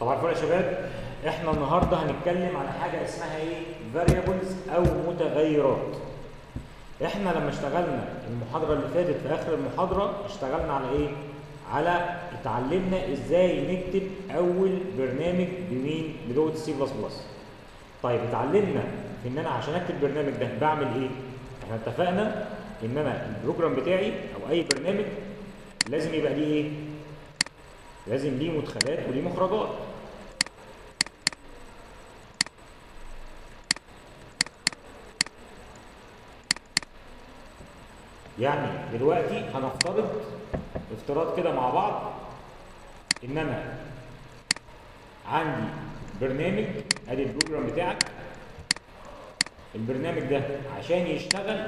صباح الفل يا شباب. إحنا النهارده هنتكلم على حاجة اسمها إيه؟ variables أو متغيرات. إحنا لما اشتغلنا المحاضرة اللي فاتت في آخر المحاضرة اشتغلنا على إيه؟ على اتعلمنا إزاي نكتب أول برنامج بمين؟ بلغة السي بلس بلس طيب اتعلمنا إن أنا عشان أكتب البرنامج ده بعمل إيه؟ إحنا اتفقنا إن أنا ال program بتاعي أو أي برنامج لازم يبقى ليه إيه؟ لازم ليه مدخلات وليه مخرجات. يعني دلوقتي هنفترض افتراض كده مع بعض إن أنا عندي برنامج أدي البروجرام بتاعك. البرنامج ده عشان يشتغل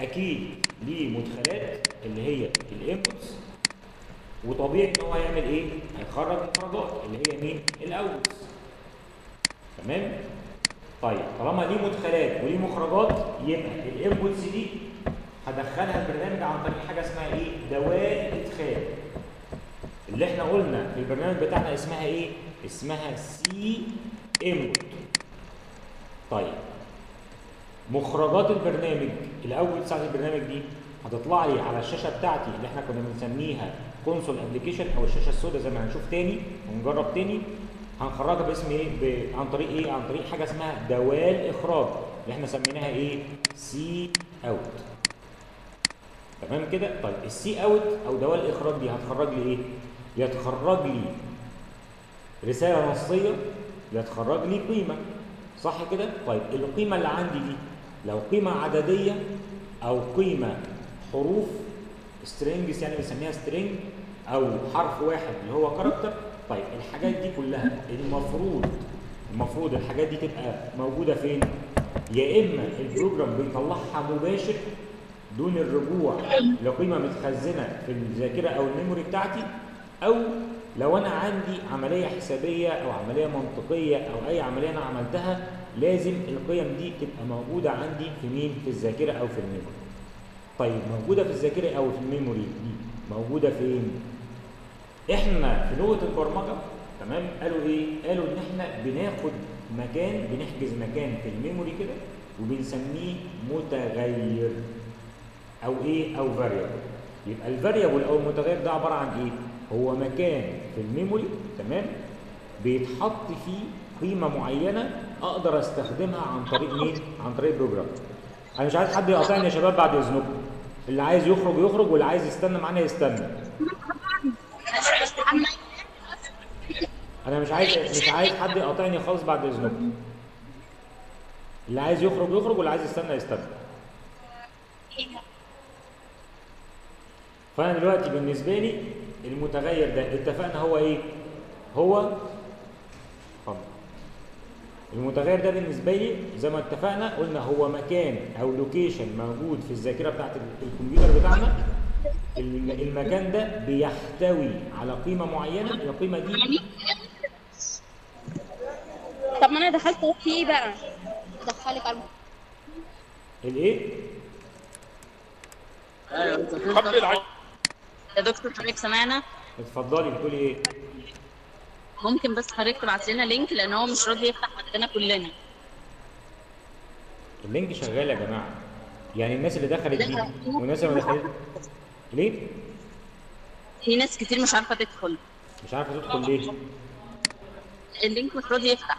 أكيد ليه مدخلات اللي هي ال inputs وطبيعي إن هو هيعمل إيه؟ هيخرج مخرجات اللي هي مين؟ ال outputs تمام؟ طيب طالما ليه مدخلات وليه مخرجات يبقى ال inputs دي هدخلها البرنامج عن طريق حاجة اسمها إيه؟ دوال إدخال. اللي إحنا قلنا في البرنامج بتاعنا اسمها إيه؟ اسمها C input طيب. مخرجات البرنامج الأول بتاعت البرنامج دي هتطلع لي على الشاشة بتاعتي اللي إحنا كنا بنسميها console application أو الشاشة السوداء زي ما هنشوف تاني ونجرب تاني. هنخرجها باسم إيه؟ ب... عن طريق إيه؟ عن طريق حاجة اسمها دوال إخراج اللي إحنا سميناها إيه؟ cout تمام كده؟ طيب ال cout أو دوال الإخراج دي هتخرج لي إيه؟ يا تخرج لي رسالة نصية يا تخرج لي قيمة صح كده؟ طيب القيمة اللي عندي دي لو قيمة عددية أو قيمة حروف strings يعني بنسميها string أو حرف واحد اللي هو character طيب الحاجات دي كلها المفروض المفروض الحاجات دي تبقى موجودة فين؟ يا إما ال program بيطلعها مباشر دون الرجوع لقيمة متخزنة في الذاكرة أو ال memory بتاعتي أو لو أنا عندي عملية حسابية أو عملية منطقية أو أي عملية أنا عملتها لازم القيم دي تبقى موجودة عندي في مين؟ في الذاكرة أو في ال memory. طيب موجودة في الذاكرة أو في ال memory دي موجودة فين؟ إحنا في لغة البرمجة تمام؟ قالوا إيه؟ قالوا إن إحنا بناخد مكان بنحجز مكان في ال memory كده وبنسميه متغير. أو إيه أو variable يبقى ال variable أو المتغير ده عبارة عن إيه؟ هو مكان في ال memory تمام؟ بيتحط فيه قيمة معينة أقدر أستخدمها عن طريق مين؟ عن طريق ال program أنا مش عايز حد يقاطعني يا شباب بعد إذنكم. اللي عايز يخرج يخرج واللي عايز يستنى معانا يستنى. أنا مش عايز مش عايز حد يقاطعني خالص بعد إذنكم. اللي عايز يخرج يخرج واللي عايز يستنى يستنى. فأنا دلوقتي بالنسبة لي المتغير ده اتفقنا هو إيه؟ هو اتفضل المتغير ده بالنسبة لي زي ما اتفقنا قلنا هو مكان أو لوكيشن موجود في الذاكرة بتاعت الكمبيوتر بتاعنا. المكان ده بيحتوي على قيمة معينة القيمه دي طب ما أنا دخلت في إيه بقى؟ أدخلك على الإيه؟ قبل العين. يا دكتور حضرتك سمعنا اتفضلي بتقولي إيه؟ ممكن بس حضرتك تبعت لنا link لأن هو مش راضي يفتح عندنا كلنا. ال link شغال يا جماعة. يعني الناس اللي دخلت دي والناس اللي ما دخلت ليه؟ في ناس كتير مش عارفة تدخل. مش عارفة تدخل ليه؟ اللينك مش راضي يفتح.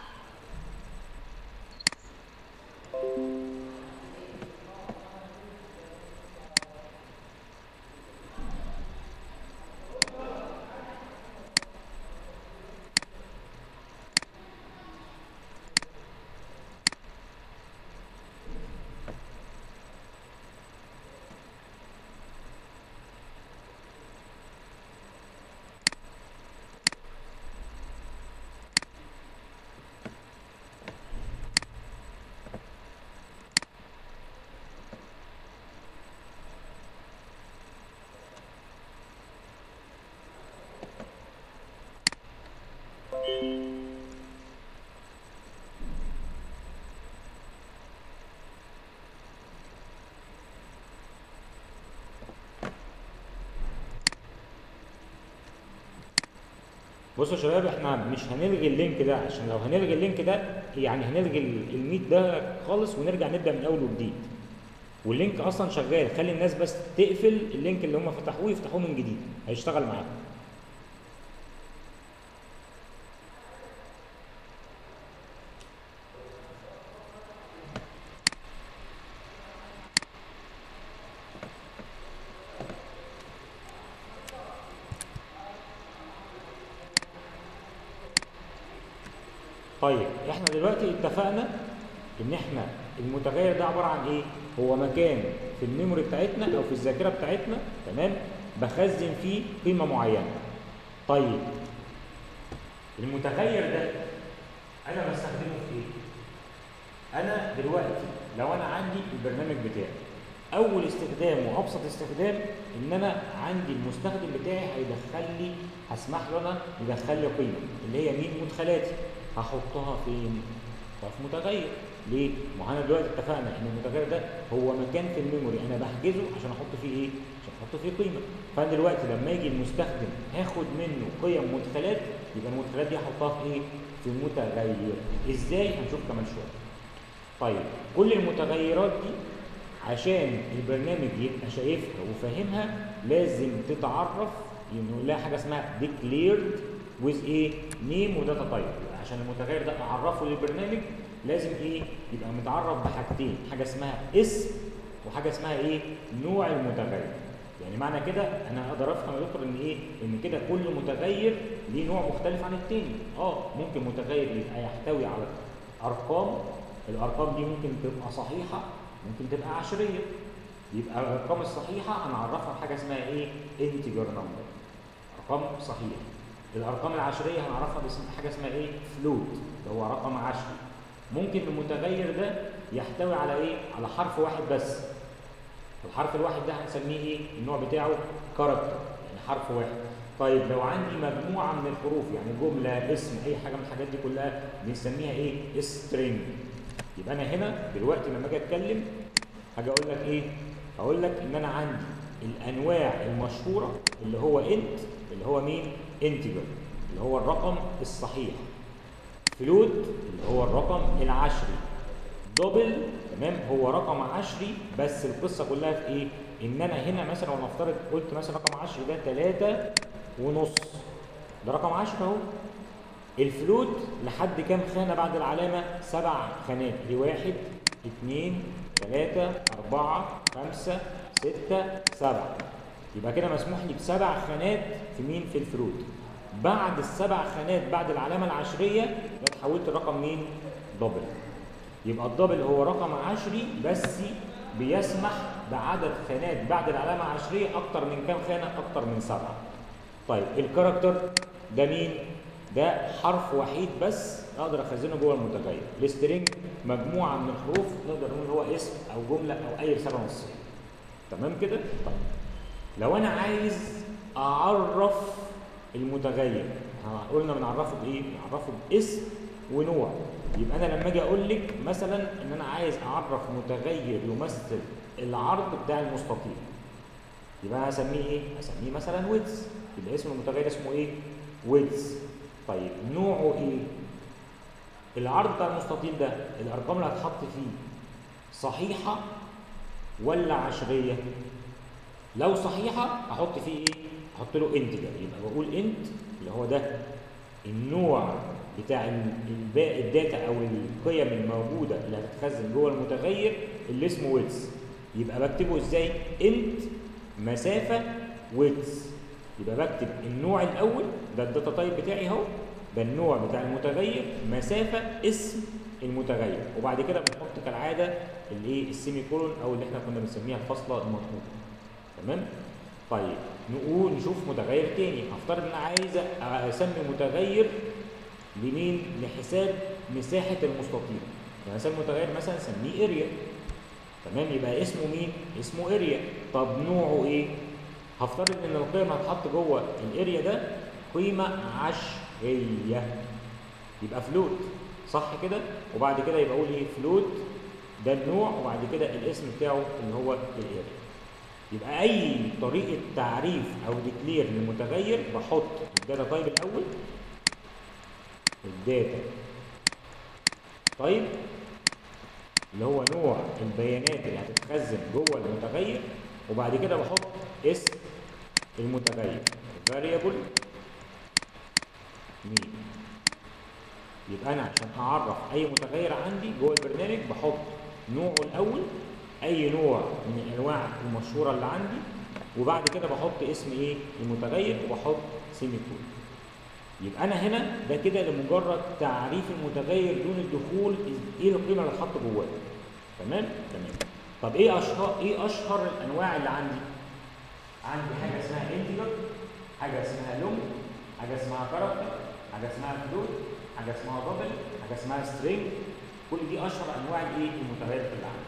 بصوا يا شباب إحنا مش هنلغي ال link ده عشان لو هنلغي ال link ده يعني هنلغي ال- ال meet ده خالص ونرجع نبدأ من أول وجديد. وال link أصلا شغال خلي الناس بس تقفل ال link اللي هم فتحوه يفتحوه من جديد هيشتغل معاكم طيب إحنا دلوقتي اتفقنا ان إحنا المتغير ده عبارة عن إيه؟ هو مكان في الميموري بتاعتنا أو في الذاكرة بتاعتنا تمام؟ بخزن فيه قيمة معينة. طيب المتغير ده أنا بستخدمه في إيه؟ أنا دلوقتي لو أنا عندي البرنامج بتاعي اول استخدام وابسط استخدام ان أنا عندي المستخدم بتاعي هيدخل لي هسمح له أنا يدخل لي قيمة اللي هي مين مدخلاتي. هحطها فين؟ في متغير. ليه؟ ما أنا دلوقتي اتفقنا إن المتغير ده هو مكان في الميموري. أنا بحجزه عشان أحط فيه إيه؟ عشان أحط فيه قيمة. فأنا دلوقتي لما يجي المستخدم هاخد منه قيم مدخلات يبقى المدخلات دي احطها في إيه؟ في متغير. إزاي؟ هنشوف كمان شوية. طيب كل المتغيرات دي عشان البرنامج يبقى شايفها وفاهمها لازم تتعرف يقول لها حاجة اسمها declared with إيه name وداتا تايب عشان المتغير ده أعرفه للبرنامج لازم إيه؟ يبقى متعرف بحاجتين حاجة اسمها اسم وحاجة اسمها إيه؟ نوع المتغير. يعني معنى كده أنا أقدر أفهم يا دكتور إن إيه؟ إن كده كل متغير ليه نوع مختلف عن التاني. آه ممكن متغير يبقى يحتوي على أرقام الأرقام دي ممكن تبقى صحيحة ممكن تبقى عشرية. يبقى الأرقام الصحيحة هنعرفها بحاجة اسمها إيه؟ integer number أرقام صحيحة. الأرقام العشرية هنعرفها باسم حاجة اسمها إيه؟ float اللي هو رقم عشري. ممكن المتغير ده يحتوي على إيه؟ على حرف واحد بس. الحرف الواحد ده هنسميه إيه؟ النوع بتاعه character يعني حرف واحد. طيب لو عندي مجموعة من الحروف يعني جملة اسم أي حاجة من الحاجات دي كلها بنسميها إيه؟ string يبقى أنا هنا دلوقتي لما أجي أتكلم هاجي أقول لك إيه؟ هقول لك إن أنا عندي الأنواع المشهورة اللي هو انت اللي هو مين؟ انتجر اللي هو الرقم الصحيح. فلوت اللي هو الرقم العشري. دبل تمام هو رقم عشري بس القصة كلها في إيه؟ إن أنا هنا مثلا ونفترض قلت مثلا رقم عشري ده 3 ونص. ده رقم 10 أهو. ال float لحد كام خانة بعد العلامة؟ سبع خانات. دي واحد اثنين ثلاثة أربعة خمسة ستة سبعة. يبقى كده مسموح لي بسبع خانات في مين؟ في ال float بعد السبع خانات بعد العلامة العشرية يبقى تحولت الرقم مين؟ double. يبقى ال double هو رقم عشري بس بيسمح بعدد خانات بعد العلامة العشرية أكتر من كام خانة؟ أكتر من سبعة. طيب ال character ده مين؟ ده حرف وحيد بس أقدر أخزنه جوه المتغير. ال string مجموعة من الحروف نقدر نقول هو اسم أو جملة أو أي رساله نصيه تمام كده؟ طيب. لو أنا عايز أعرف المتغير قلنا بنعرفه بإيه؟ بنعرفه باسم ونوع. يبقى أنا لما أجي أقول لك مثلا إن أنا عايز أعرف متغير يمثل العرض بتاع المستطيل. يبقى أنا هسميه إيه؟ هسميه مثلا width يبقى اسم المتغير اسمه إيه؟ width طيب نوعه إيه؟ العرض بتاع المستطيل ده الأرقام اللي هتحط فيه صحيحة ولا عشرية؟ لو صحيحة أحط فيه إيه أحط له integer يبقى بقول int اللي هو ده. النوع بتاع ال- الباقي ال data أو القيم الموجودة اللي هتتخزن جوه المتغير اللي اسمه width يبقى بكتبه إزاي؟ int مسافة width يبقى بكتب النوع الأول ده ال data type بتاعي أهو ده النوع بتاع المتغير مسافة اسم المتغير. وبعد كده بنحط كالعادة الإيه؟ ال semicolon أو اللي إحنا كنا بنسميها الفاصلة المنقوطة تمام؟ طيب نقول نشوف متغير تاني. هفترض إن أنا عايز أسمي متغير لمين؟ لحساب مساحة المستطيل يعني أسمي متغير مثلا أسميه area تمام؟ يبقى اسمه مين؟ اسمه area طب نوعه إيه؟ هفترض إن القيمة هتحط جوه ال area ده قيمة عشرية. يبقى float صح كده؟ وبعد كده يبقى أقول إيه؟ float ده النوع وبعد كده الاسم بتاعه اللي هو ال area يبقى أي طريقة تعريف أو declare للمتغير بحط ال data type الأول ال data. طيب اللي هو نوع البيانات اللي هتتخزن جوه المتغير وبعد كده بحط اسم المتغير. Variable مين يبقى أنا عشان أعرف أي متغير عندي جوه البرنامج بحط نوعه الأول أي نوع من الانواع المشهورة اللي عندي وبعد كده بحط اسم إيه؟ المتغير وبحط semicolon يبقى أنا هنا ده كده لمجرد تعريف المتغير دون الدخول إيه القيمة اللي اتحط جواه؟ تمام؟ تمام. طب إيه أشهر إيه أشهر الأنواع اللي عندي؟ عندي حاجة اسمها integer حاجة اسمها long حاجة اسمها character حاجة اسمها float حاجة اسمها double حاجة اسمها string. كل دي أشهر أنواع الإيه؟ المتغيرات اللي عندي.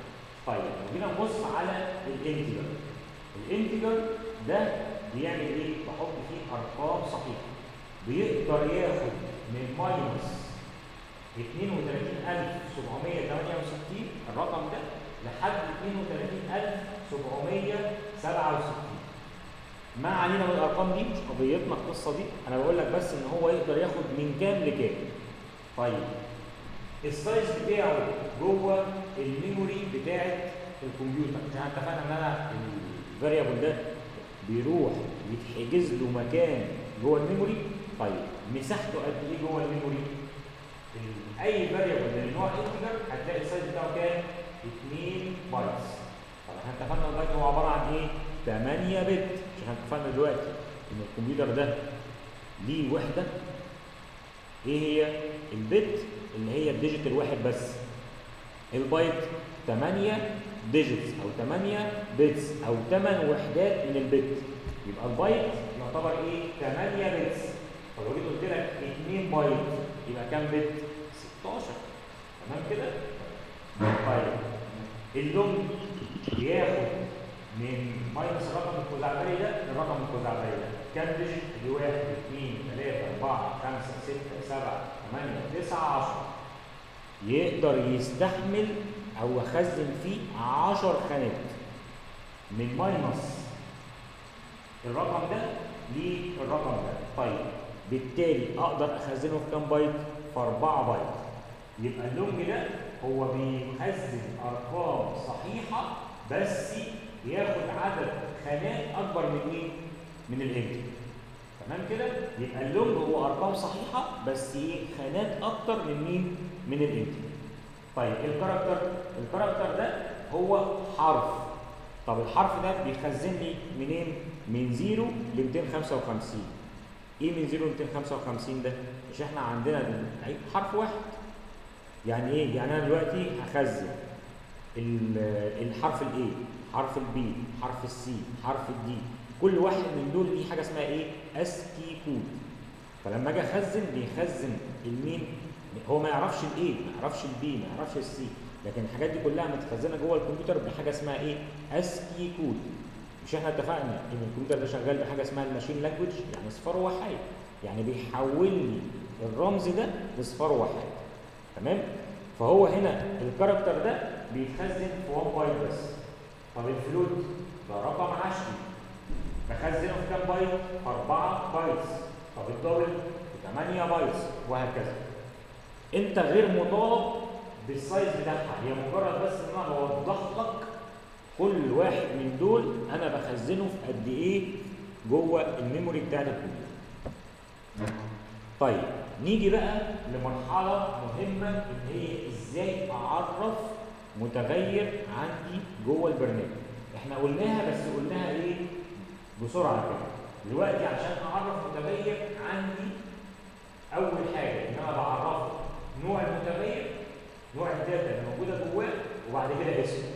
طيب لو جينا نبص على ال integer ال integer ده بيعمل إيه؟ بحط فيه أرقام صحيحة. بيقدر ياخد من minus 32768 الرقم ده لحد 32767 ما علينا من الأرقام دي؟ مش قضيتنا القصة دي. أنا بقول لك بس إن هو يقدر ياخد من كام لكام. طيب ال size بتاعه جوه ال memory بتاعة الكمبيوتر. عشان اتفقنا إن أنا ال variable ده بيروح يتحجز له مكان جوه ال memory. طيب مساحته قد إيه جوه ال memory؟ ال- أي variable من نوع integer هتلاقي ال size بتاعه كام؟ 2 bytes. طب إحنا اتفقنا البايت هو عبارة عن إيه؟ 8 bit. مش إحنا اتفقنا دلوقتي إن الكمبيوتر ده ليه وحدة. إيه هي؟ ال bit اللي هي ال digit الواحد بس. البايت 8 digits أو 8 bits أو 8 وحدات من ال bit يبقى البايت يعتبر إيه؟ 8 bits. طب لو جيت قلت لك 2 بايت يبقى كام bit 16 تمام كده؟ طيب. ال long بياخد من minus الرقم الخزعبلي ده للرقم الخزعبلي ده. كام digit؟ اللي 1 2 3 4 5 6 7 8 9 10 يقدر يستحمل أو يخزن فيه 10 خانات من minus. الرقم ده للرقم ده؟ طيب بالتالي أقدر أخزنه في كام بايت؟ في 4 بايت. يبقى ال long ده هو بيخزن أرقام صحيحة بس بياخد عدد خانات أكبر من إيه؟ من ال integer تمام كده؟ يبقى ال long هو أرقام صحيحة بس إيه؟ خانات أكتر من مين؟ من ال integer طيب ال character ال character ده هو حرف. طب الحرف ده بيخزن لي منين؟ من 0 ل 255 إيه من 0 ل 255 ده؟ مش إحنا عندنا ال- حرف واحد. يعني إيه؟ يعني أنا دلوقتي هخزن ال- الحرف الاي حرف البي حرف السي حرف الدي كل واحد من دول ليه حاجة اسمها إيه؟ ASCII code فلما أجي أخزن بيخزن لمين هو ما يعرفش ال A ما يعرفش ال B ما يعرفش ال C. لكن الحاجات دي كلها متخزنة جوه الكمبيوتر بحاجة اسمها إيه؟ ASCII code مش إحنا اتفقنا إن الكمبيوتر ده شغال بحاجة اسمها ال machine language يعني صفار ووحايد يعني بيحول لي الرمز ده لصفار ووحايد تمام؟ فهو هنا ال character ده بيتخزن في 1 بايت بس طب ال float ده رقم عشري. بخزنه في كام بايت؟ في 4 bytes. طب ال double في 8 bytes وهكذا. أنت غير مطالب بال size بتاعها. هي مجرد بس إن أنا بوضح لك كل واحد من دول أنا بخزنه في قد إيه جوه الميموري بتاع الكمبيوتر طيب نيجي بقى لمرحلة مهمة اللي هي إزاي أعرف متغير عندي جوه البرنامج. إحنا قلناها بس قلناها إيه؟ بسرعة كده. دلوقتي عشان أعرف متغير عندي أول حاجة إن أنا بعرفه نوع المتغير نوع ال data اللي موجودة جواه وبعد كده اسمه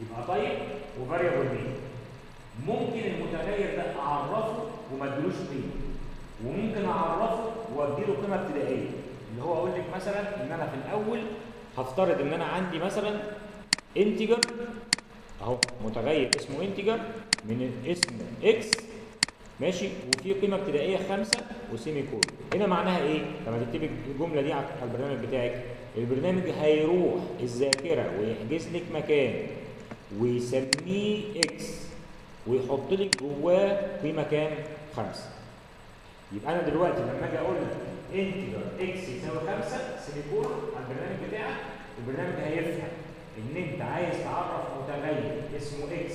يبقى طيب و variable مين ممكن المتغير ده أعرفه وما أديلوش قيمة. وممكن أعرفه وأديله قيمة ابتدائية. اللي هو أقول لك مثلا إن أنا في الأول هفترض إن أنا عندي مثلا integer أهو متغير اسمه انتجر من الاسم X ماشي وفي قيمة ابتدائية 5 و semicolon هنا معناها إيه؟ لما تكتبي الجملة دي على البرنامج بتاعك البرنامج هيروح الذاكرة ويحجز لك مكان ويسميه X ويحط لك جواه قيمة كام؟ 5 يبقى أنا دلوقتي لما أجي أقول لك integer X يساوي 5 semicolon على البرنامج بتاعك البرنامج هيفهم إن أنت عايز تعرف متغير اسمه X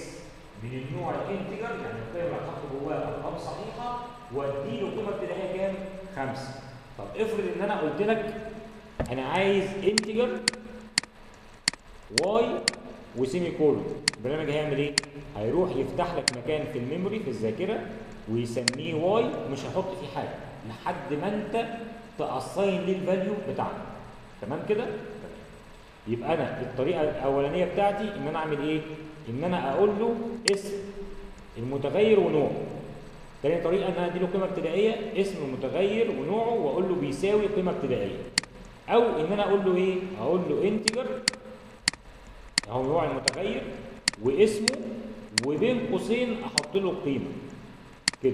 من النوع ال integer يعني القيمة اللي هتحط جواها ارقام صحيحة وأديله قيمة ابتدائيه كام؟ 5 طب افرض إن أنا قلت لك أنا عايز integer Y و semicolon البرنامج هيعمل إيه؟ هيروح يفتح لك مكان في ال memory في الذاكرة ويسميه Y مش هيحط فيه حاجة لحد ما أنت ت assign ليه ال value بتاعك تمام كده؟ يبقى أنا الطريقة الأولانية بتاعتي إن أنا أعمل إيه؟ إن أنا أقول له اسم المتغير ونوعه. تاني طريقة؟ ان أنا اديله قيمة ابتدائية اسم المتغير ونوعه وأقول له بيساوي قيمة ابتدائية. أو إن أنا أقول له إيه؟ أقول له انتجر أهو نوع المتغير واسمه وبين قوسين أحط له القيمه كده.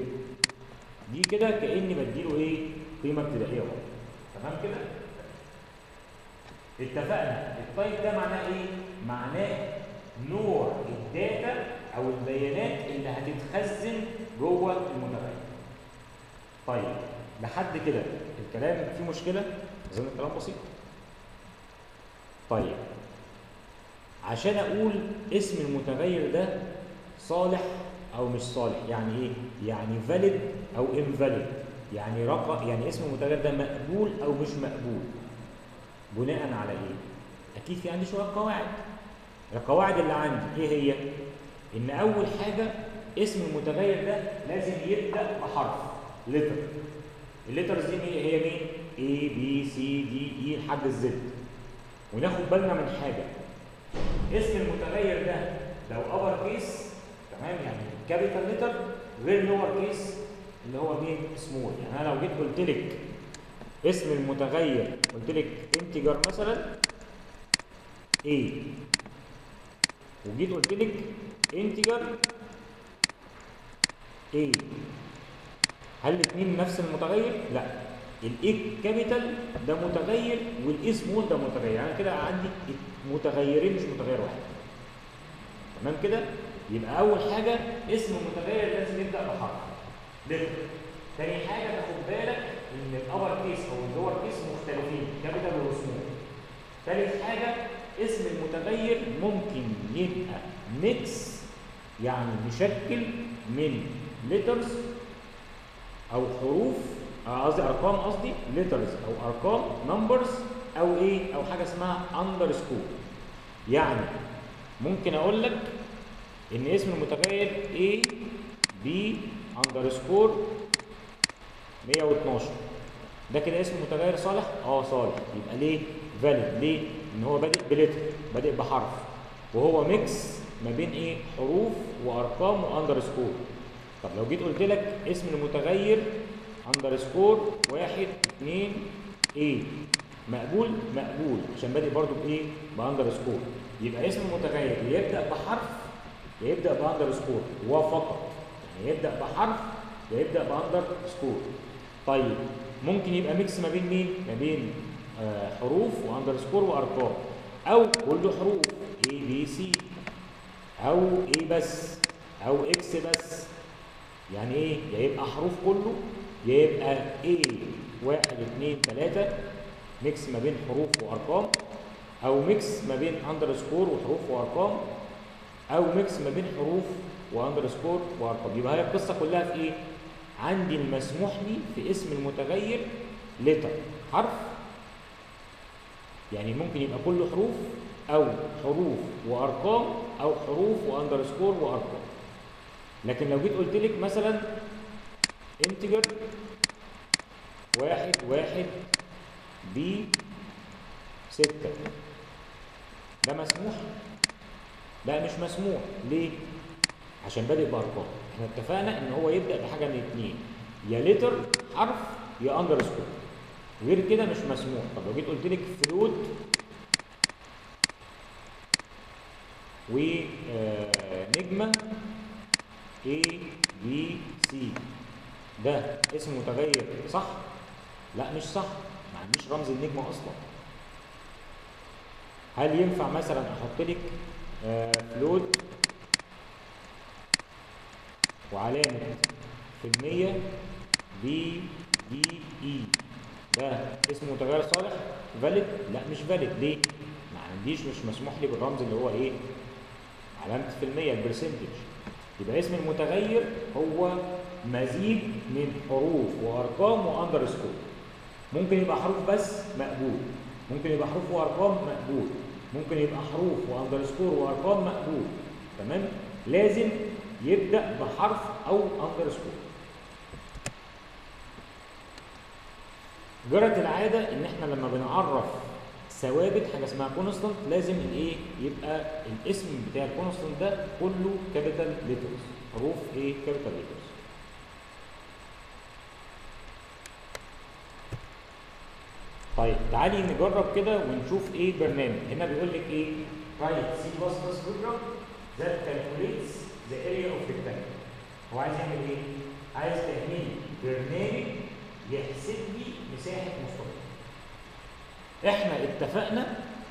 دي كده كأني بديله إيه؟ قيمة ابتدائية أهو. تمام كده؟ اتفقنا؟ ال type ده معناه إيه؟ معناه نوع ال data أو البيانات اللي هتتخزن جوه المتغير طيب لحد كده الكلام فيه مشكلة؟ أظن الكلام بسيط. طيب عشان أقول اسم المتغير ده صالح أو مش صالح يعني إيه؟ يعني valid أو invalid. يعني رقم يعني اسم المتغير ده مقبول أو مش مقبول؟ بناء على إيه؟ أكيد في عندي شوية قواعد. القواعد اللي عندي إيه هي؟ إن أول حاجة اسم المتغير ده لازم يبدأ بحرف لتر الليترز دي هي مين؟ A B C D E لحد الزد وناخد بالنا من حاجة. اسم المتغير ده لو upper case تمام؟ يعني capital letter غير lower case اللي هو مين؟ سمول يعني أنا لو جيت قلت لك اسم المتغير قلت لك integer مثلا A. وجيت قلت لك integer A. هل الاثنين نفس المتغير؟ لا. ال A capital ده متغير والاي سمول ده متغير. يعني كده عندي متغيرين مش متغير واحد. تمام كده؟ يبقى أول حاجة اسم المتغير لازم يبدأ بحرف. letter تاني حاجة تاخد بالك إن ال upper case أو ال lower case مختلفين. capital و small ثالث حاجة اسم المتغير ممكن يبقى mix يعني مشكل من letters أو حروف قصدي أرقام قصدي letters أو أرقام numbers أو إيه؟ أو حاجة اسمها underscore يعني ممكن أقول لك إن اسم المتغير A B underscore 112 ده كده اسم متغير صالح؟ آه صالح. يبقى ليه valid ليه؟ إن هو بادئ ب letter بادئ بحرف. وهو mix ما بين إيه؟ حروف وأرقام و underscore طب لو جيت قلت لك اسم المتغير underscore واحد اتنين إيه مقبول؟ مقبول. عشان بادئ برضو بإيه؟ ب underscore يبقى اسم المتغير يبدأ بحرف يا يبدا ب underscore وفقط يعني يبدأ بحرف يا يبدا ب underscore طيب ممكن يبقى mix ما بين مين؟ ما بين آه حروف و underscore وارقام أو كله حروف. A B C أو A بس أو X بس. يعني إيه؟ يا يبقى حروف كله يا يبقى A واحد اتنين تلاتة mix ما بين حروف وأرقام أو mix ما بين underscore وحروف وأرقام أو mix ما بين حروف و underscore وأرقام. يبقى هي القصة كلها في إيه؟ عندي المسموح لي في اسم المتغير لتر حرف. يعني ممكن يبقى كله حروف أو حروف وأرقام أو حروف وأندرسكور وأرقام. لكن لو جيت قلت لك مثلا انتجر واحد واحد بي ستة ده مسموح؟ لا مش مسموح. ليه؟ عشان بادئ بأرقام. إحنا اتفقنا إن هو يبدأ بحاجة من اتنين يا letter حرف يا underscore غير كده مش مسموح. طب لو جيت قلت لك float ونجمة A B C. ده اسم متغير صح؟ لا مش صح. ما عنديش رمز النجمة أصلا. هل ينفع مثلا أحط لك float وعلامة في المية B D E ده اسمه متغير صالح؟ valid لا مش valid ليه؟ ما عنديش مش مسموح لي بالرمز اللي هو إيه؟ علامة في المية ال percentage. يبقى اسم المتغير هو مزيج من حروف وأرقام و underscore. ممكن يبقى حروف بس مقبول. ممكن يبقى حروف وأرقام مقبول. ممكن يبقى حروف و underscore وأرقام مقبول. تمام؟ لازم يبدأ بحرف أو underscore. جرت العادة إن إحنا لما بنعرف ثوابت حاجة اسمها constant لازم الايه يبقى الاسم بتاع ال constant ده كله capital letters حروف إيه capital letters طيب تعالي نجرب كده ونشوف إيه البرنامج هنا بيقول لك إيه؟ write C++ program that calculates the area of rectangle. هو عايز يعمل إيه؟ عايز تعملي برنامج يحسب لي مساحة مستطيل إحنا اتفقنا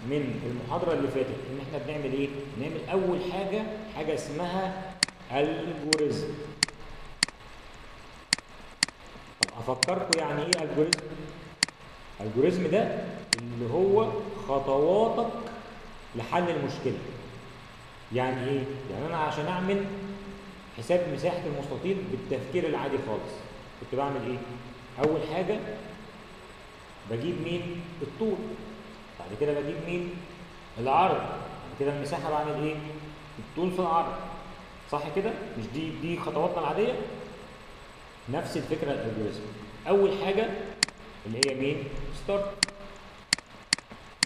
من المحاضرة اللي فاتت إن إحنا بنعمل إيه؟ بنعمل أول حاجة حاجة اسمها الجوريزم طب افكركم يعني إيه الجوريزم الجوريزم ده اللي هو خطواتك لحل المشكلة. يعني إيه؟ يعني أنا عشان أعمل حساب مساحة المستطيل بالتفكير العادي خالص كنت بعمل إيه؟ أول حاجة بجيب مين؟ الطول. بعد كده بجيب مين؟ العرض. بعد كده المساحة بعمل إيه؟ الطول في العرض. صح كده؟ مش دي دي خطواتنا العادية؟ نفس الفكرة ال algorithm أول حاجة اللي هي مين؟ start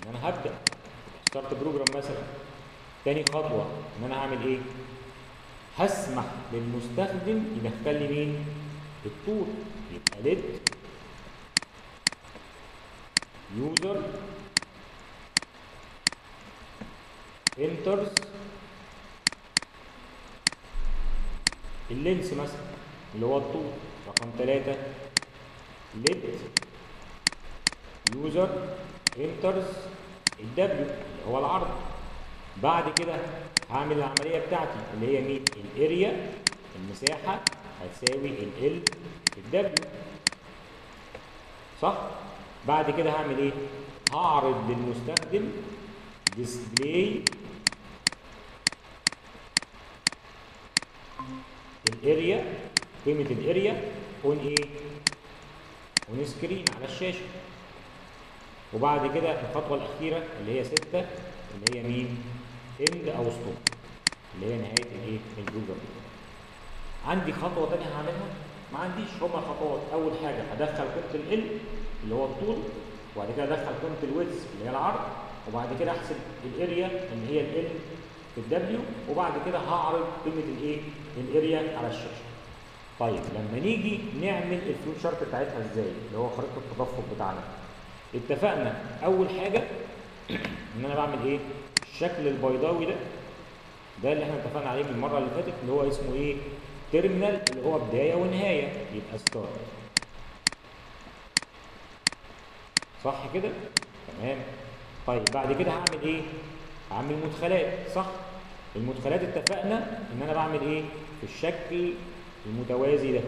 إن أنا هبدأ. start program مثلا. تاني خطوة إن أنا هعمل إيه؟ هسمح للمستخدم يدخل لي مين؟ الطول. يبقى let user enters ال length مثلا اللي هو الطول رقم ثلاثة let user enters ال W اللي هو العرض. بعد كده هعمل العملية بتاعتي اللي هي مين؟ ال area المساحة هتساوي L في ال W صح؟ بعد كده هعمل إيه؟ هعرض للمستخدم display ال area قيمة ال area on إيه on screen على الشاشة. وبعد كده الخطوة الأخيرة اللي هي ستة اللي هي مين؟ end أو stop اللي هي نهاية الايه ال program عندي خطوة ثانية هعملها؟ ما عنديش. هما خطوات. أول حاجة هدخل قيمه ال اللي هو الطول وبعد كده ادخل قيمة ال width اللي هي العرض وبعد كده أحسب ال area اللي هي ال في ال W وبعد كده هعرض قيمة الايه ال area على الشاشة. طيب لما نيجي نعمل ال flow chart بتاعتها إزاي؟ اللي هو خريطة التدفق بتاعنا. اتفقنا. أول حاجة إن أنا بعمل إيه؟ الشكل البيضاوي ده. ده اللي إحنا اتفقنا عليه من المرة اللي فاتت اللي هو اسمه إيه؟ terminal اللي هو بداية ونهاية. يبقى start صح كده؟ تمام. طيب بعد كده هعمل إيه؟ هعمل مدخلات صح؟ المدخلات اتفقنا إن أنا بعمل إيه؟ في الشكل المتوازي ده.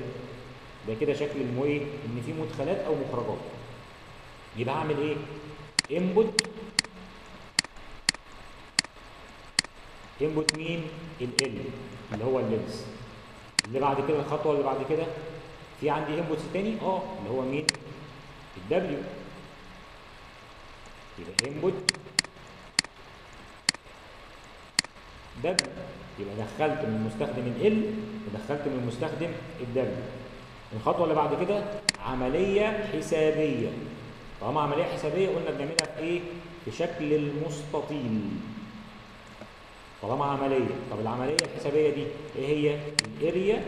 ده كده شكل المو إيه؟ إن في مدخلات أو مخرجات. يبقى هعمل إيه؟ input input مين؟ ال L اللي هو ال length اللي بعد كده الخطوة اللي بعد كده؟ في عندي inputs تاني؟ آه اللي هو مين؟ ال W يبقى input W يبقى دخلت من المستخدم ال L ودخلت من المستخدم ال W الخطوه اللي بعد كده عملية حسابية. طالما عملية حسابية قلنا بنعملها في إيه؟ في شكل المستطيل. طالما عملية. طب العملية الحسابية دي إيه هي؟ ال area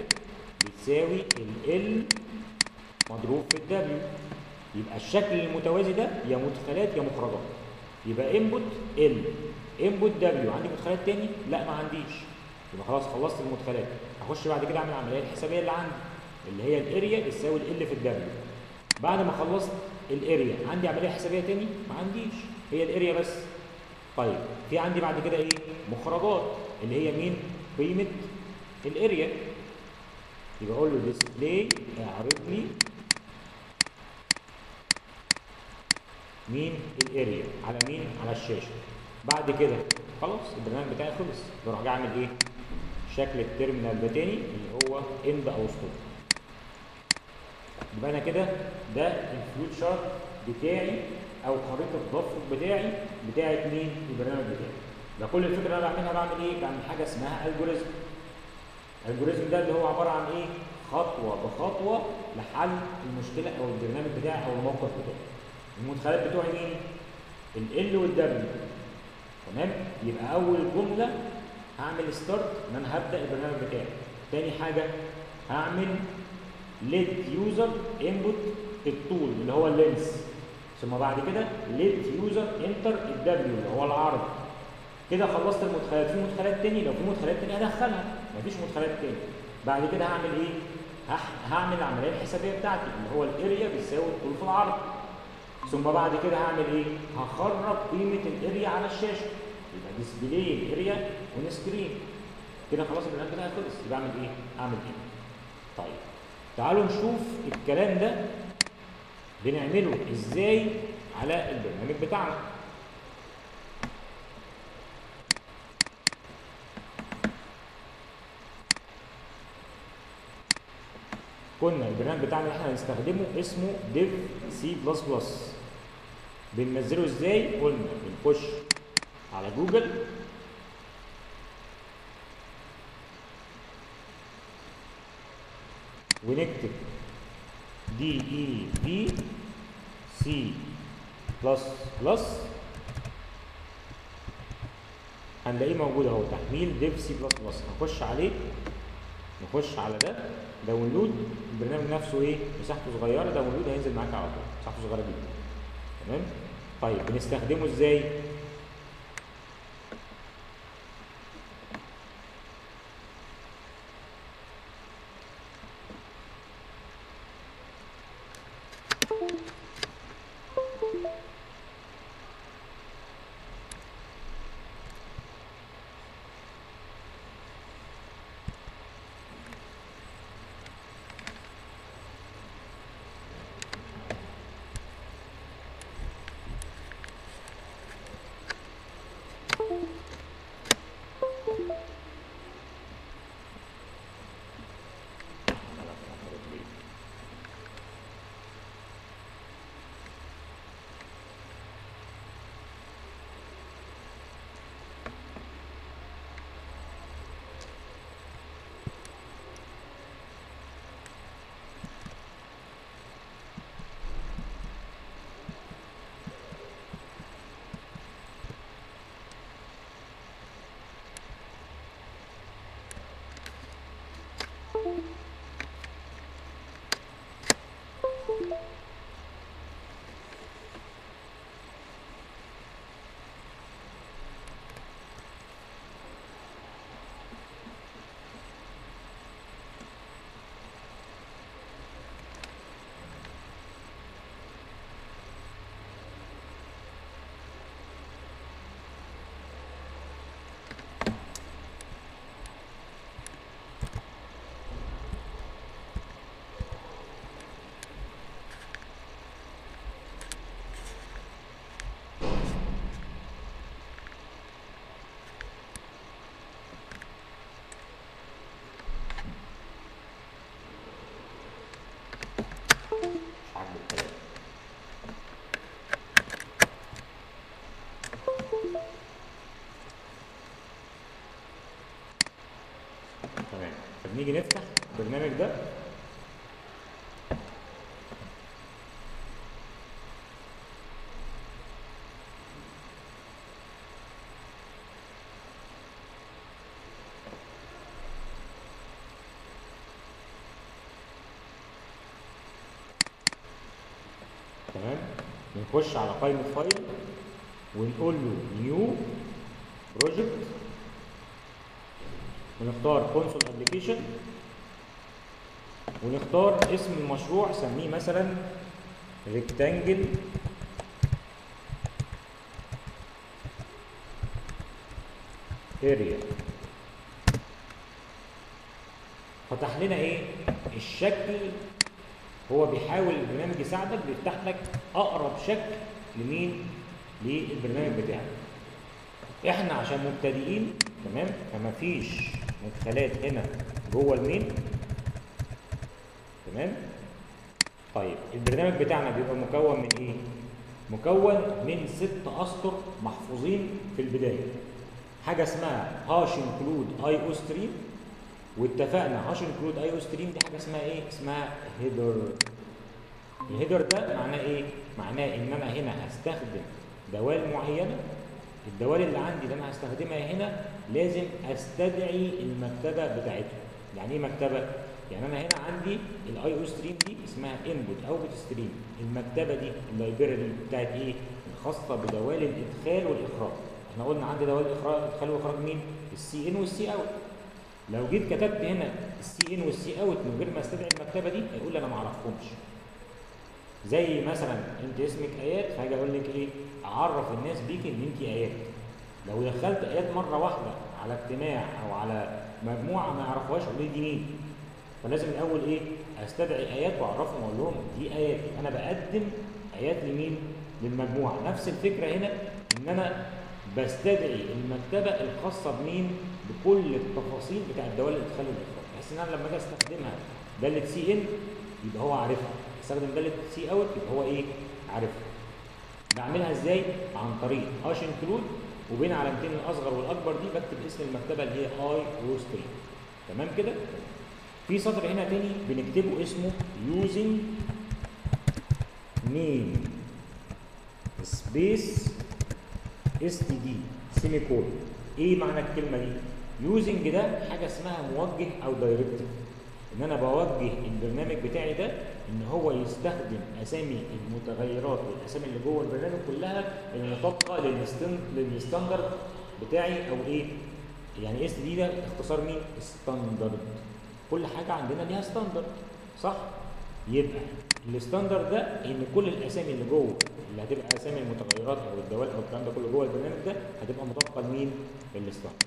بتساوي ال مضروب في الدبليو يبقى الشكل المتوازي ده يا مدخلات يا مخرجات. يبقى input L input W عندي مدخلات تاني؟ لا ما عنديش. يبقى خلاص خلصت المدخلات. هخش بعد كده أعمل العملية الحسابيه اللي عندي اللي هي الاريا تساوي ال في الدبليو بعد ما خلصت ال area عندي عملية حسابية تاني؟ ما عنديش. هي ال area بس. طيب في عندي بعد كده إيه؟ مخرجات اللي هي مين؟ قيمة ال area يبقى أقول له display اعرض لي مين ال area؟ على مين؟ على الشاشه. بعد كده خلاص البرنامج بتاعي خلص. بروح جاي اعمل إيه؟ شكل ال terminal ده تاني اللي هو end أو stop يبقى أنا كده ده ال flow chart بتاعي أو خريطة التدفق بتاعي بتاعت مين؟ البرنامج بتاعي. ده كل الفكرة اللي أنا بعملها بعمل إيه؟ بعمل حاجة اسمها algorithm ال algorithm ده اللي هو عبارة عن إيه؟ خطوة بخطوة لحل المشكلة أو البرنامج بتاعي أو الموقف بتاعي. المدخلات بتوعي مين ال L وال W تمام؟ يبقى أول جملة هعمل start إن أنا هبدأ البرنامج بتاعي. تاني حاجة هعمل let user input الطول اللي هو ال length ثم بعد كده let user enter ال W اللي هو العرض. كده خلصت المدخلات. في مدخلات تاني؟ لو في مدخلات تاني هدخلها. مفيش مدخلات تاني. بعد كده هعمل إيه؟ هعمل العملية الحسابية بتاعتي اللي هو ال area بيساوي الطول في العرض. ثم بعد كده هعمل إيه؟ هخرج قيمة ال area على الشاشة. يبقى display ال area on screen كده خلاص البرنامج بتاعي خلص يبقى أعمل إيه؟ أعمل إيه؟ طيب تعالوا نشوف الكلام ده بنعمله إزاي على البرنامج بتاعنا. كنا البرنامج بتاعنا اللي إحنا هنستخدمه اسمه ديف سي بلس بلس بننزله إزاي؟ قلنا بنخش على جوجل. ونكتب دي اي في سي بلس بلس هنلاقيه موجود اهو تحميل ديف سي بلس بلس هنخش عليه نخش على ده download البرنامج نفسه إيه؟ مساحته صغيرة download هينزل معاك على طول. مساحته صغيرة جدا. تمام؟ طيب بنستخدمه إزاي؟ فبنيجي نفتح البرنامج ده. تمام؟ بنخش على قائمة فايل ونقول له نيو project ونختار console application ونختار اسم المشروع سميه مثلا rectangle area فتح لنا إيه؟ الشكل. هو بيحاول البرنامج يساعدك بيفتح لك أقرب شكل لمين؟ للبرنامج بتاعك. إحنا عشان مبتدئين تمام؟ فما فيش مدخلات هنا جوه ال main تمام؟ طيب البرنامج بتاعنا بيبقى مكون من إيه؟ مكون من ست أسطر محفوظين في البداية. حاجة اسمها hash include iostream واتفقنا hash include iostream دي حاجة اسمها إيه؟ اسمها header. ال header ده معناه إيه؟ معناه إن أنا هنا هستخدم دوال معينة. الدوال اللي عندي اللي أنا هستخدمها هنا لازم أستدعي المكتبة بتاعتها. يعني إيه مكتبة؟ يعني أنا هنا عندي ال iostream دي اسمها input output stream المكتبة دي ال library بتاعت إيه؟ الخاصة بدوال الإدخال والإخراج. إحنا قلنا عندي دوال الاخراج إدخال وإخراج مين؟ ال cin وال cout لو جيت كتبت هنا ال cin وال cout من غير ما أستدعي المكتبة دي هيقول لي أنا ما أعرفهمش. زي مثلا أنت اسمك آيات فهاجي أقول لك إيه؟ أعرف الناس بيك إن انت آيات. لو دخلت آيات مرة واحدة على اجتماع أو على مجموعة ما يعرفوهاش أقول دي مين؟ فلازم الأول إيه؟ أستدعي آيات وأعرفهم وأقول لهم دي ايات أنا بقدم آيات لمين؟ للمجموعة. نفس الفكرة هنا إن أنا بستدعي المكتبة الخاصة بمين؟ بكل التفاصيل بتاع الدوال الإدخال والاخراج بحيث إن أنا لما أجي أستخدمها دالة سي إن يبقى هو عارفها. أستخدم دالة cout يبقى هو إيه؟ عارفها. بعملها إزاي؟ عن طريق. hash include وبين علامتين الاصغر والاكبر دي بكتب اسم المكتبه اللي هي iostream تمام كده؟ في سطر هنا تاني بنكتبه اسمه using namespace std semicolon إيه معنى الكلمة دي؟ using ده حاجة اسمها موجه أو directive ان أنا بوجه البرنامج بتاعي ده إن هو يستخدم أسامي المتغيرات والاسامي اللي جوه البرنامج كلها المطابقه لل standard بتاعي أو إيه؟ يعني std ده؟ اختصار مين؟ standard. كل حاجة عندنا ليها standard صح؟ يبقى ال standard ده إن كل الأسامي اللي جوه اللي هتبقى أسامي المتغيرات أو الدوال أو الكلام ده كله جوه البرنامج ده هتبقى مطابقة لمين؟ لل standard.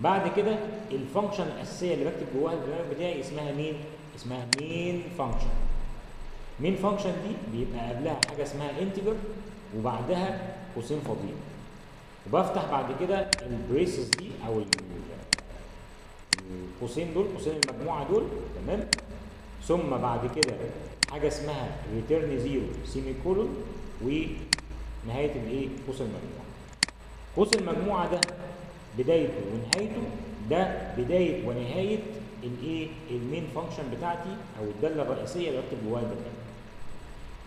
بعد كده ال function الأساسية اللي بكتب جواها البرنامج بتاعي اسمها مين؟ اسمها main function. main function دي بيبقى قبلها حاجة اسمها integer وبعدها قوسين فاضيين وبفتح بعد كده ال braces دي أو ال- القوسين دول قوسين المجموعة دول تمام؟ ثم بعد كده حاجة اسمها return zero semicolon ونهايه الايه قوس المجموعة. قوس المجموعة ده بدايته ونهايته ده بداية ونهاية الايه ال main function بتاعتي أو الدالة الرئيسية اللي بكتب جواها البرنامج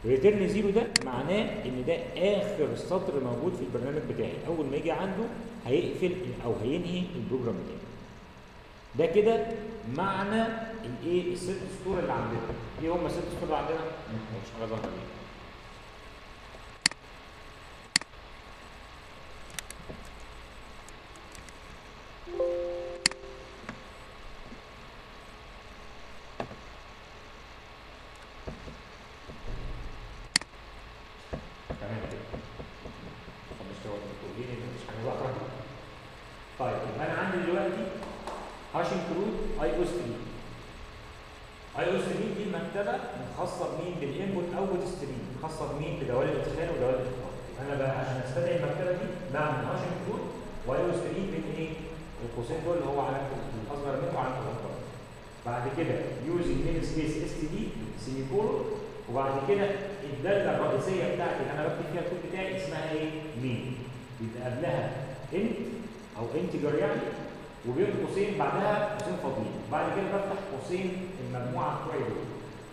return zero ده معناه إن ده آخر سطر موجود في البرنامج بتاعي. أول ما يجي عنده هيقفل أو هينهي البروجرام بتاعي ده كده معنى الايه الست سطور اللي عندنا. إيه هم الست سطور اللي عندنا؟ مش حاجة ظاهره دي تمام كده طب مش هو بتقولي لي مفيش حاجة ظاهره طيب يبقى أنا عندي دلوقتي هاش انكلود آي أو ستريم آي أو ستريم دي المكتبه الخاصه بمين؟ بال input output stream. خاصه بمين؟ بدوال الإدخال ودوال الاخراج أنا بقى عشان أستدعي المكتبة دي بعمل hash include و iostream بين إيه؟ القوسين دول اللي هو علامة الأصغر منه وعلامة الأكبر. بعد كده using namespace std semicolon وبعد كده الدالة الرئيسية بتاعتي اللي أنا بكتب فيها الكود بتاعي اسمها إيه؟ main يبقى قبلها int أو integer يعني وبين قوسين بعدها قوسين فاضيين بعد كده بفتح قوسين المجموعة بتوعي دول.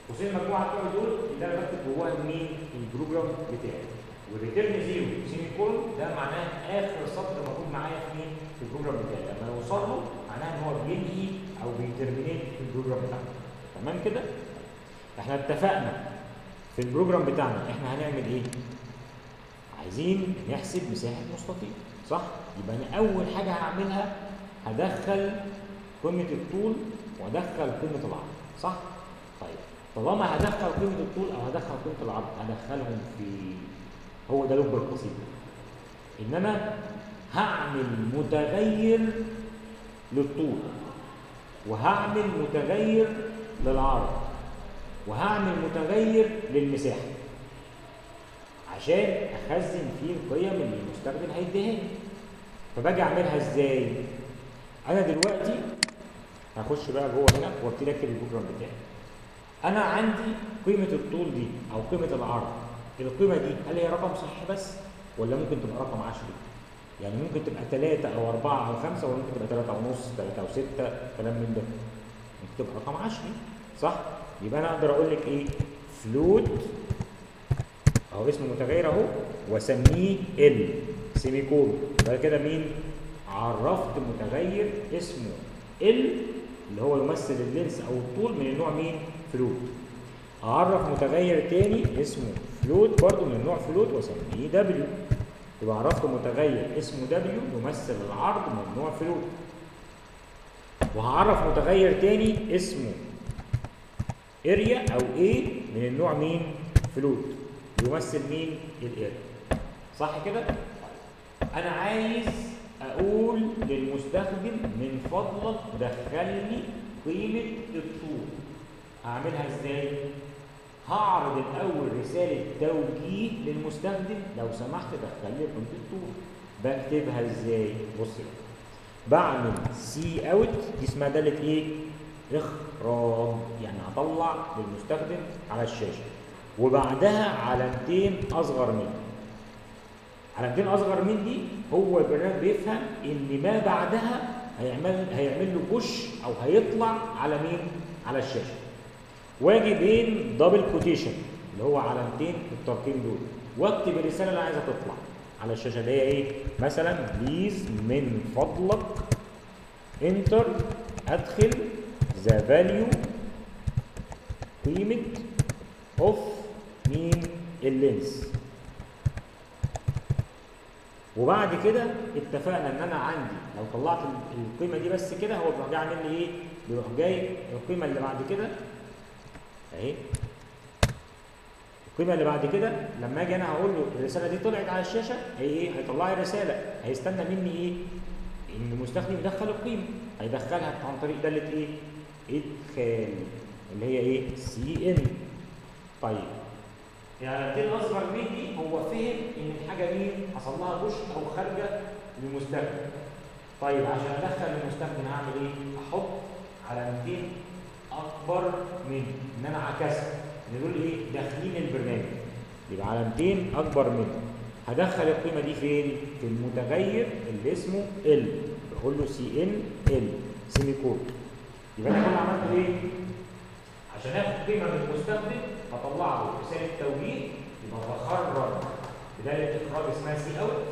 قوسين المجموعة بتوعي دول اللي أنا بكتب جواها مين؟ ال program بتاعي. وال return zero semicolon ده معناه آخر سطر موجود معايا في مين؟ في ال program بتاعي. لما اوصل له معناه إن هو بينهي أو بي terminate في ال program بتاعنا. تمام كده؟ إحنا اتفقنا في ال program بتاعنا. إحنا هنعمل إيه؟ عايزين نحسب مساحة مستطيل صح؟ يبقى أنا أول حاجة هعملها هدخل قيمه الطول وادخل قيمه العرض صح؟ طيب طالما هدخل قيمه الطول أو هدخل قيمه العرض هدخلهم في هو ده لب القصيدة. ان أنا هعمل متغير للطول وهعمل متغير للعرض وهعمل متغير للمساحة عشان أخزن فيه القيم اللي المستخدم هيديها لي. فباجي أعملها إزاي؟ أنا دلوقتي هخش بقى جوه هنا وأبتدي أكتب البروجرام بتاعي. أنا عندي قيمة الطول دي أو قيمة العرض. القيمة دي هل هي رقم صحيح بس ولا ممكن تبقى رقم عشري يعني ممكن تبقى 3 أو 4 أو 5 ولا ممكن تبقى 3 ونص 3 أو 6 كلام من ده. ممكن تبقى رقم عشري صح؟ يبقى أنا أقدر أقول لك إيه؟ float اهو اسم متغير أهو وأسميه L semicolon بعد كده مين؟ عرفت متغير اسمه. L اللي هو يمثل ال length أو الطول من النوع مين؟ float. أعرف متغير تاني اسمه float برضو من النوع float وأسميه W. يبقى عرفت متغير اسمه W يمثل العرض من النوع float. وهعرف متغير تاني اسمه area أو A من النوع مين؟ float. يمثل مين؟ ال area. صح كده؟ أنا عايز أقول للمستخدم من فضلك دخل لي قيمة الطول هعملها إزاي؟ هعرض الأول رسالة توجيه للمستخدم. لو سمحت دخل لي قيمة الطول بكتبها إزاي؟ بص. بعمل سي أوت. دي اسمها دالة إيه؟ إخراج. يعني هطلع للمستخدم على الشاشة. وبعدها علامتين أصغر من علامتين أصغر من دي هو البرنامج بيفهم إن ما بعدها هيعمل هيعمل له بوش أو هيطلع على مين؟ على الشاشة. واجي بين double quotation اللي هو علامتين الترقيم دول. واكتب الرساله اللي عايزة تطلع. على الشاشة اللي هي إيه؟ مثلا please من فضلك enter أدخل the value قيمه of مين؟ ال length. وبعد كده اتفقنا إن أنا عندي لو طلعت القيمة دي بس كده هو بيروح جاي عامل لي إيه؟ بيروح جاي القيمة اللي بعد كده أهي القيمة اللي بعد كده لما أجي أنا هقول له الرسالة دي طلعت على الشاشة هي إيه؟ هيطلع لي رسالة هيستنى مني إيه؟ إن المستخدم يدخل القيمة هيدخلها عن طريق دالة إيه؟ إدخال اللي هي إيه؟ سي إن طيب يعني الأصغر مني هو فهم إن الحاجة دي حصل لها push أو خارجه للمستخدم طيب عشان أدخل المستخدم هعمل إيه؟ أحط علامتين أكبر من إن أنا عكسها نقول إيه؟ داخلين البرنامج. يبقى علامتين أكبر من هدخل القيمة دي فين؟ في المتغير اللي اسمه L بقول له cin L semicolon يبقى أنا كده عملت إيه؟ عشان اخد قيمة من المستخدم بطلع له رسالة توجيه يبقى بخرج بداية إخراج اسمها cout.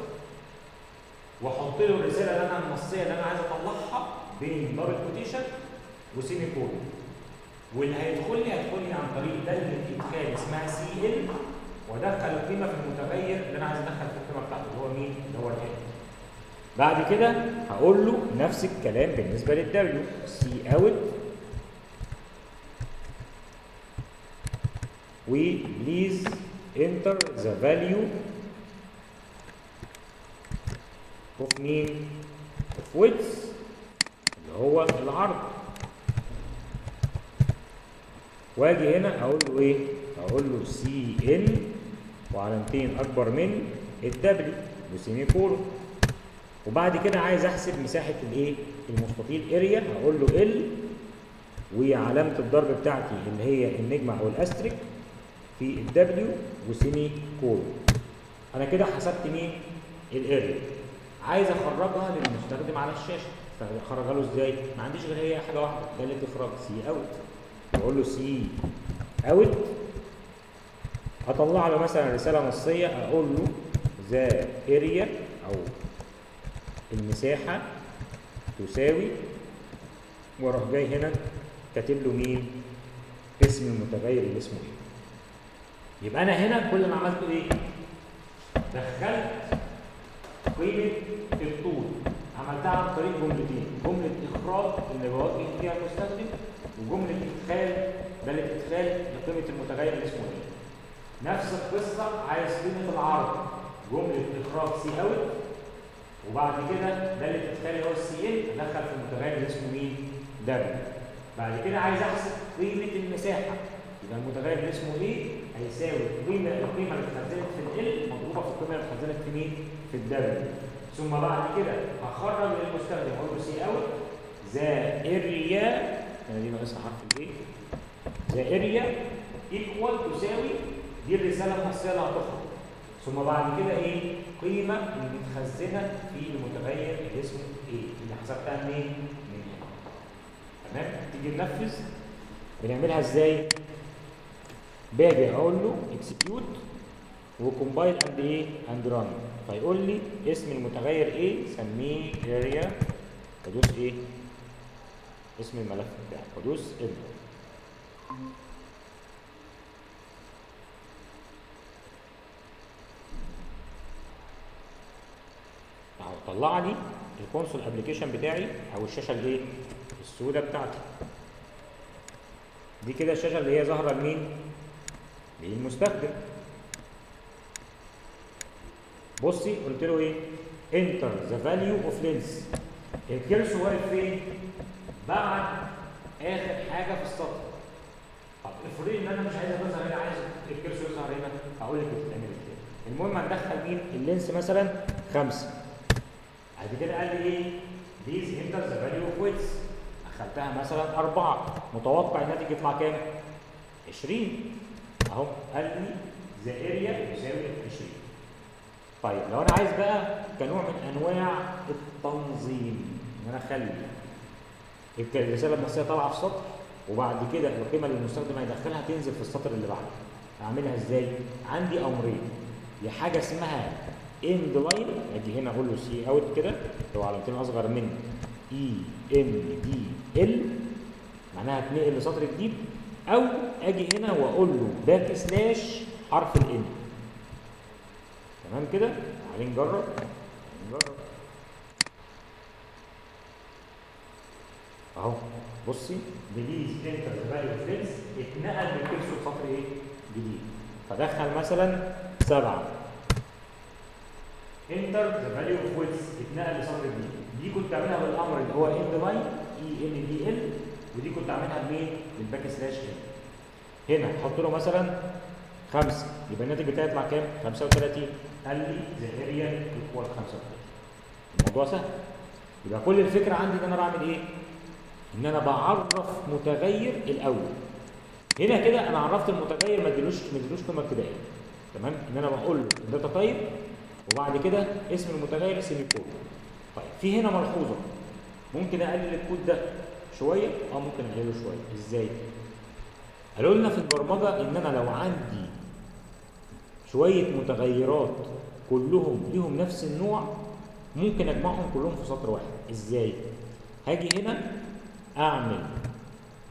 وأحط له الرسالة اللي أنا النصية اللي أنا عايز أطلعها بين double quotation و semicolon واللي هيدخل لي هيدخل لي عن طريق داله إدخال اسمها cin وادخل القيمة في المتغير اللي أنا عايز أدخل في القيمة بتاعته اللي هو مين؟ اللي هو ال L. بعد كده هقول له نفس الكلام بالنسبة للدبليو سي اوت we please enter the value of مين of width اللي هو العرض. واجي هنا أقول له إيه؟ أقول له cin وعلامتين أكبر من ال W و semicolon وبعد كده عايز أحسب مساحة الإيه؟ المستطيل area هقول له L وعلامة الضرب بتاعتي اللي هي النجمة أو ال asterisk. في ال W و semicolon أنا كده حسبت مين؟ ال area عايز أخرجها للمستخدم على الشاشة. فأخرجها له إزاي؟ ما عنديش غير هي حاجة واحدة داله اخراج cout بقول له سي اوت أطلع له مثلا رسالة نصية أقول له the area أو المساحة تساوي. وأروح جاي هنا كاتب له مين؟ اسم المتغير اللي اسمه إيه يبقى أنا هنا كل ما عملته إيه؟ دخلت قيمة الطول. عملتها عن طريق جملتين. جملة إخراج اللي بوجه فيها المستخدم وجملة إدخال داله إدخال لقيمة المتغير اللي اسمه إيه؟ نفس القصة عايز قيمة العرض. جملة إخراج cout وبعد كده داله إدخال اللي هو ال cin أدخل في المتغير اللي اسمه مين؟ W. بعد كده عايز أحسب قيمة المساحة. يبقى المتغير اللي اسمه إيه؟ هيساوي القيمه القيمة اللي اتخزنت في ال L القيمة اللي اتخزنت في مين؟ في ال W ثم بعد كده هخرج للمستخدم أقول له cout. the area أنا دي ناقصها حرف الايه the area equal تساوي دي الرسالة النصيه اللي هتخرج. ثم بعد كده إيه؟ قيمة متخزنة في المتغير اللي اسمه A اللي حسبتها منين؟ من هنا تمام؟ تيجي ننفذ. بنعملها إزاي؟ باجي أقول له execute و compile and إيه and run فيقول لي اسم المتغير إيه سميه area وادوس إيه؟ اسم الملف بتاعي وادوس enter اهو طلع لي ال console application بتاعي أو الشاشة الايه؟ السوداء بتاعتي. دي كده الشاشة اللي هي ظاهرة لمين؟ للمستخدم. بصي قلت له إيه؟ enter the value of length ال cursor واقف فين؟ بعد آخر حاجة في السطر طب افرضي إن أنا مش عايز اظهر هنا عايز ال cursor يظهر هنا هقول لك بتتعمل إزاي المهم هندخل مين؟ ال length مثلا خمسة. بعد كده قال لي إيه؟ please enter the value of width دخلتها مثلا أربعة. متوقع الناتج يطلع كام 20 اهو قال لي the area يساوي 20 طيب لو أنا عايز بقى كنوع من أنواع التنظيم إن أنا أخلي الرسالة النصية طالعة في سطر وبعد كده القيمة اللي المستخدم هيدخلها تنزل في السطر اللي بعده. أعملها إزاي؟ عندي أمرين. يا حاجة اسمها end line أجي هنا أقول له cout كده هو علامتين أصغر من E N D L معناها اتنقل لسطر جديد. أو أجي هنا وأقول له backslash حرف ال N تمام كده؟ تعالي نجرب نجرب أهو بصي. please enter value length اتنقل من cursor لسطر إيه؟ جديد. فدخل مثلا سبعة. enter the value of width اتنقل لسطر جديد. دي كنت اعملها بالأمر اللي هو end line E N D L ودي كنت اعملها بمين؟ بال backslash N هنا أحط له مثلا خمسة. يبقى الناتج بتاعي يطلع كام؟ 35 قال لي the area equal 35 الموضوع سهل. يبقى كل الفكرة عندي إن أنا بعمل إيه؟ إن أنا بعرف متغير الأول. هنا كده أنا عرفت المتغير ما اديلوش ما اديلوش قيمة ابتدائيه تمام؟ إن أنا بقول له ال data type وبعد كده اسم المتغير semicolon طيب في هنا ملحوظة. ممكن أقلل الكود ده. شوية آه ممكن اقلله شوية. إزاي؟ قالوا لنا في البرمجة إن أنا لو عندي شوية متغيرات كلهم ليهم نفس النوع ممكن أجمعهم كلهم في سطر واحد. إزاي؟ هاجي هنا أعمل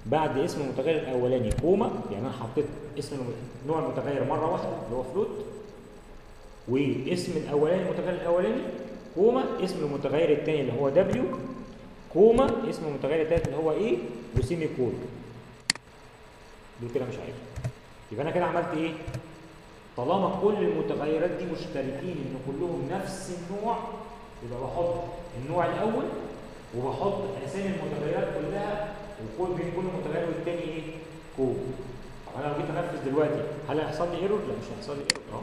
بعد اسم المتغير الأولاني comma يعني أنا حطيت اسم نوع المتغير مرة واحدة اللي هو float واسم الأولاني المتغير الأولاني comma اسم المتغير الثاني اللي هو W comma اسم المتغير الثالث اللي هو A؟ و semicolon دول كده مش عارف. يبقى أنا كده عملت إيه؟ طالما كل المتغيرات دي مشتركين إن كلهم نفس النوع يبقى بحط النوع الأول وبحط أسامي المتغيرات كلها وكل بين كل متغير والتاني إيه؟ comma طب أنا لو جيت أنفذ دلوقتي هل هيحصل لي error لا مش هيحصل لي error أهو.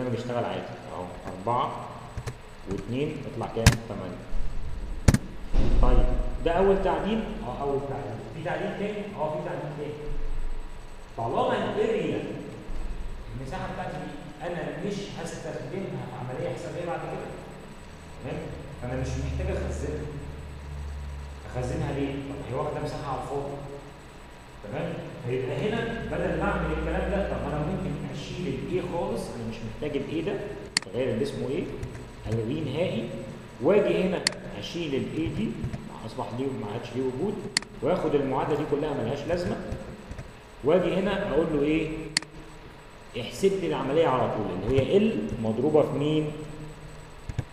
أنا بيشتغل عادي. أهو. أربعة. واثنين يطلع كام؟ ثمانية. طيب ده أول تعديل آه أول تعديل، في تعديل تاني؟ آه في تعديل تاني. طالما ال area المساحة بتاعتي دي أنا مش هستخدمها في عملية حسابية بعد كده. تمام؟ فأنا مش محتاج أخزنها. أخزنها ليه؟ طب هي واخدة مساحة على الفاضي. تمام؟ فيبقى هنا بدل ما أعمل الكلام ده طب أنا ممكن أشيل الإيه خالص أنا مش محتاج الإيه ده غير اللي اسمه إيه الغيه نهائي. واجي هنا اشيل الإيه دي أصبح ليه ما عادش ليه وجود وآخد المعادلة دي كلها ملهاش لازمة. واجي هنا أقول له إيه احسب لي العملية على طول اللي هي ال مضروبة في مين؟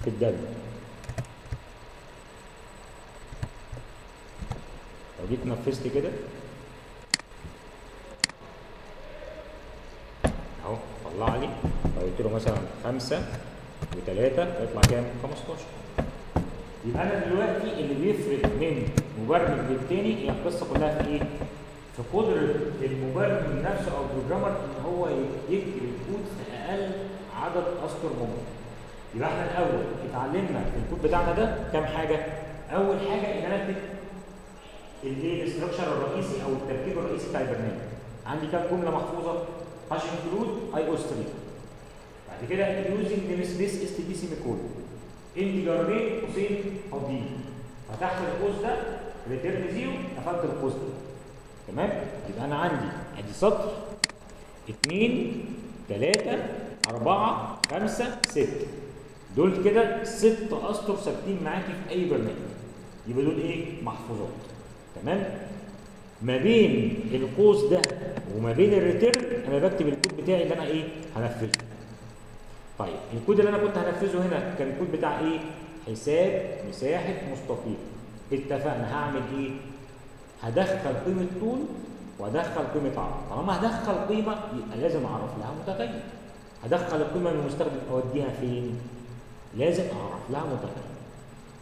في الدبل لو جيت نفذت كده. أهو طلع لي. لو قلت له مثلا خمسة وثلاثة يطلع كام؟ 15 يبقى أنا دلوقتي اللي بيفرق من مبرمج للتاني هي القصة كلها في إيه؟ في قدرة المبرمج نفسه أو البروجرامر إن هو يكتب الكود في أقل عدد اسطر ممكن. يبقى إحنا الأول اتعلمنا الكود بتاعنا ده كام حاجة؟ أول حاجة ان أنا اكتب الايه ال structure الرئيسي أو التركيب الرئيسي بتاع البرنامج. عندي كام جملة محفوظة؟ hash include iostream كده يوزنج نيم سبيس اس تي بي سيمي كول انتجر بين قوسين فاضيين فتحت القوس ده return zero قفلت القوس ده تمام يبقى أنا عندي ادي سطر اثنين ثلاثة أربعة خمسة ستة دول كده ست أسطر ثابتين معاكي في أي برنامج يبقى دول إيه؟ محفوظات تمام؟ ما بين القوس ده وما بين ال return أنا بكتب الكود بتاعي اللي أنا إيه؟ هنفذه. طيب الكود اللي أنا كنت هنفذه هنا كان الكود بتاع إيه؟ حساب مساحة مستطيل. اتفقنا هعمل إيه؟ هدخل قيمة طول وادخل قيمة عرض. طالما هدخل قيمة يبقى لازم أعرف لها متغير. هدخل القيمة من المستخدم أوديها فين؟ لازم أعرف لها متغير.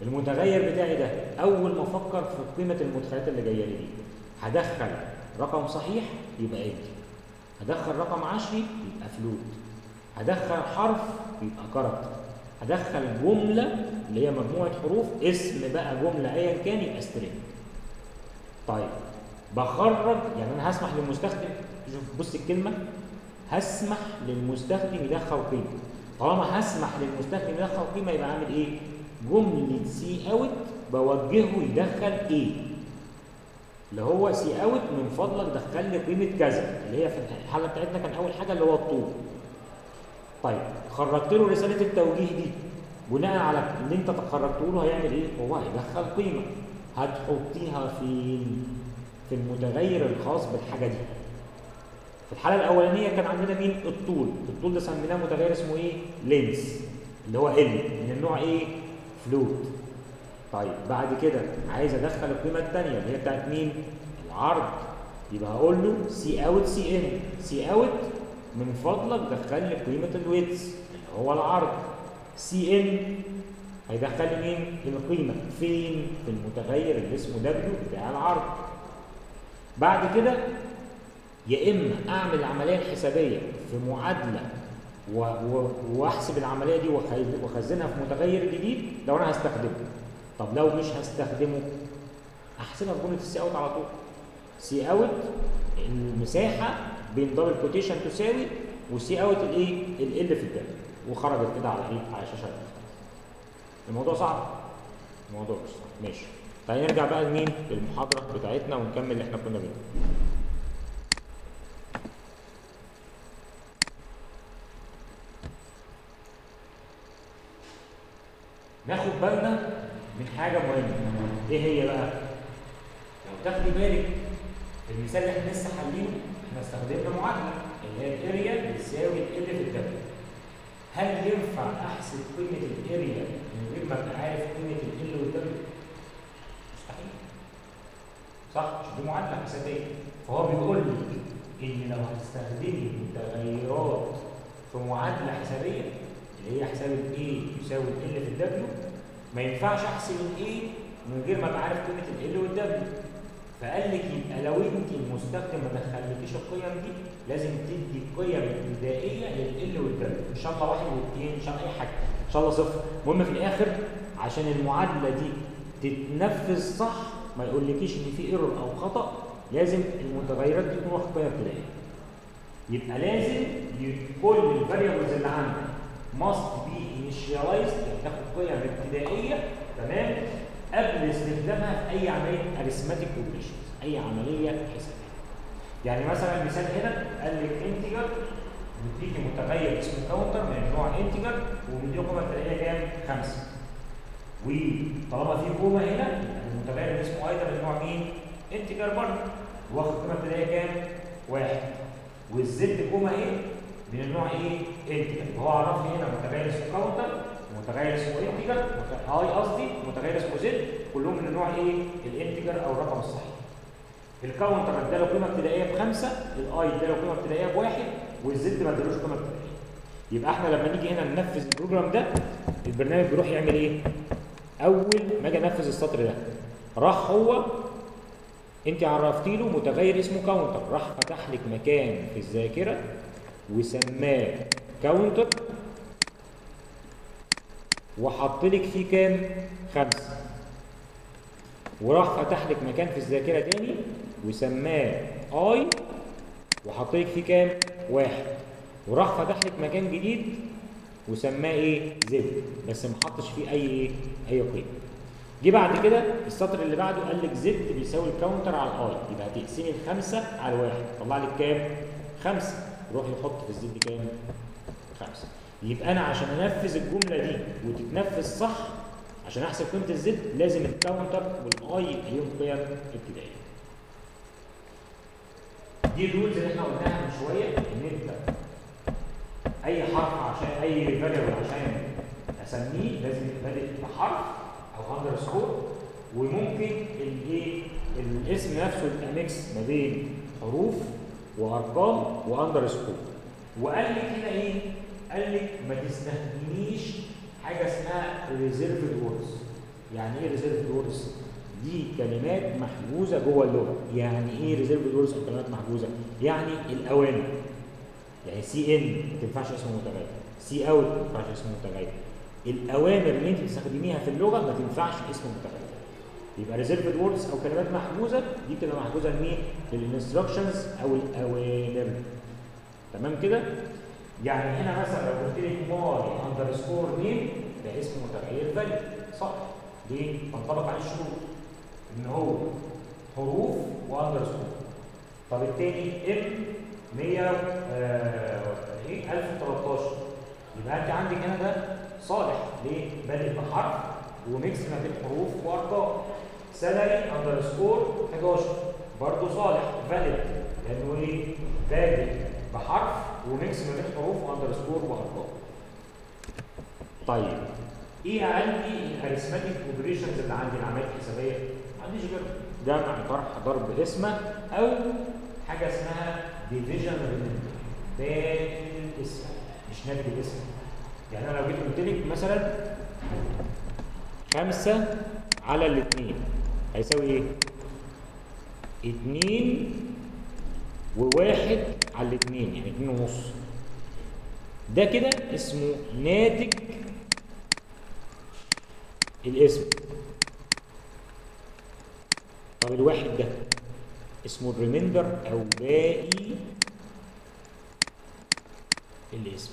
المتغير بتاعي ده أول ما أفكر في قيمة المدخلات اللي جاية لي دي. هدخل رقم صحيح يبقى انت هدخل رقم عشري يبقى فلوت. هدخل حرف يبقى كاركتر هدخل جملة اللي هي مجموعة حروف اسم بقى جملة ايا كان يبقى string طيب بخرج يعني أنا هسمح للمستخدم شوف بص الكلمة. هسمح للمستخدم يدخل قيمة. طالما هسمح للمستخدم يدخل قيمة يبقى عامل إيه؟ جملة cout بوجهه يدخل إيه اللي هو cout من فضلك دخل لي قيمة كذا. اللي هي في الحالة بتاعتنا كان أول حاجة اللي هو الطول. طيب خرجت له رسالة التوجيه دي. بناء على اللي انت خرجته له هيعمل إيه؟ هو هيدخل قيمة. هتحطيها فين؟ في المتغير الخاص بالحاجة دي. في الحالة الأولانية كان عندنا مين؟ الطول. الطول ده سميناه متغير اسمه إيه؟ length. اللي هو L من النوع إيه؟ float. طيب بعد كده عايز أدخل القيمة الثانية اللي هي بتاعت مين؟ العرض. يبقى هقول له cout cin cout من فضلك دخل لي قيمة ال width اللي هو العرض. cin هيدخل لي مين القيمة. فين؟ في المتغير اللي اسمه W بتاع العرض. بعد كده يا إما أعمل العملية الحسابيه في معادلة وأحسب العملية دي وأخزنها في متغير جديد لو أنا هستخدمه. طب لو مش هستخدمه أحسبها في جمله ال cout على طول. سي أوت المساحة بين دبل كوتيشن تساوي وسي اوت الايه ال في الداله وخرجت كده على إيه؟ على المختلفه الموضوع صعب. الموضوع مش صعب. ماشي. تعالى نرجع بقى لمين؟ للمحاضرة بتاعتنا ونكمل اللي إحنا كنا بنقوله. ناخد بالنا من حاجة مهمة. إيه هي بقى؟ لو تاخدي بالك المثال اللي إحنا لسه حالينه إحنا استخدمنا معادلة اللي هي الاريا بتساوي ال في الدبليو. هل ينفع أحسب قيمة ال area من غير ما أبقى عارف قيمة ال L وال W؟ مستحيل. صح؟ مش دي معادلة حسابية. فهو بيقول لي إن لو هتستخدمي متغيرات في معادلة حسابية اللي هي حساب ال A يساوي L في ال W ما ينفعش أحسب ال A من غير ما أبقى عارف قيمة ال L وال W. فقال لك يبقى لو انت المستخدم ما دخلتيش القيم دي؟ لازم تدي قيم ابتدائيه لل L وال W إن شاء الله واحد واثنين إن شاء الله أي حاجة. إن شاء الله صفر. المهم في الآخر عشان المعادلة دي تتنفذ صح ما يقولكيش إن في error أو خطأ لازم المتغيرات دي تكون واخد قيم ابتدائيه يبقى لازم كل ال variables اللي عندك be initialized يعني تاخد قيم ابتدائيه تمام؟ قبل استخدامها في أي عملية arithmetic operations أي عملية حسابية يعني مثلا مثال هنا قال لك integer مديكي متغير اسمه counter من النوع integer ومديله قيمه ابتدائيه كام؟ خمسة وطالما في comma هنا المتغير اللي اسمه أيضا من نوع مين؟ integer برضه واخد قيمه ابتدائيه كام؟ واحد وال Z comma إيه؟ من النوع إيه؟ integer هو عرف لي هنا متغير اسمه counter ومتغير اسمه integer. اي قصدي متغير اسمه Z كلهم من النوع إيه؟ ال integer أو الرقم الصحيح. ال counter اداله قيمة ابتدائية بخمسة ال I اداله قيمة ابتدائية بواحد وال Z ما ادالوش قيمة ابتدائية. يبقى إحنا لما نيجي هنا ننفذ ال program ده البرنامج بيروح يعمل إيه؟ أول ما أجي أنفذ السطر ده راح هو انت عرفتي له متغير اسمه counter. راح فتح لك مكان في الذاكرة وسماه counter. وحط لك فيه كام؟ خمسة. وراح فتح لك مكان في الذاكرة تاني وسماه I وحط لك فيه كام؟ واحد. وراح فتح لك مكان جديد وسماه إيه؟ Z. بس ما حطش فيه أي إيه؟ أي قيمة. جه بعد كده السطر اللي بعده قال لك Z بيساوي ال counter على ال I يبقى هتقسمي الخمسة على الواحد طلع لك كام؟ خمسة. يروح يحط في ال Z كام؟ خمسة. يبقى أنا عشان أنفذ الجملة دي وتتنفذ صح عشان أحسب قيمة ال Z لازم ال counter وال I يبقى ليهم قيم ابتدائية. دي ال rules اللي إحنا قلناها من شوية إن أنت أي حرف عشان أي variable عشان أسميه لازم يبقى بادئ بحرف أو underscore وممكن الايه الاسم نفسه يبقى mix ما بين حروف وأرقام و underscore وقال لك هنا إيه؟ قال لك ما تستخدميش حاجة اسمها reserved words يعني إيه reserved words دي كلمات محجوزه جوه اللغة. يعني إيه reserved words أو كلمات محجوزه يعني الاوامر يعني cin ما تنفعش اسمه متغير. cout ما تنفعش اسمه متغير. الأوامر اللي أنت بتستخدميها في اللغة ما تنفعش اسم متغير. يبقى reserved words أو كلمات محجوزه دي بتبقى محجوزه لمين؟ لل instructions أو الأوامر. تمام كده؟ يعني هنا مثلا لو قلت لك my underscore name ده اسم متغير valid صح. ليه؟ تنطبق عليه الشروط. إن هو حروف و underscore طب التاني M 100 آه إيه؟ 1013 يبقى انت عندك هنا ده صالح. ليه؟ بادئ بحرف و mix ما بين حروف وأرقام. salary underscore 11 برضه صالح valid لأنه إيه؟ بادئ بحرف و mix ما بين حروف و underscore وارقام. طيب إيه عندي ال arithmetic operations اللي عندي العمليات الحسابيه؟ ما عنديش غير جمع طرح ضرب قسمة أو حاجة اسمها division remainder ده القسمة مش ناتج القسمة يعني أنا لو جيت قلت لك مثلا خمسة على الاثنين هيساوي إيه؟ اتنين وواحد على الاثنين يعني اتنين ونص. ده كده اسمه ناتج القسمة. طب الواحد ده اسمه ال remainder أو باقي القسمة.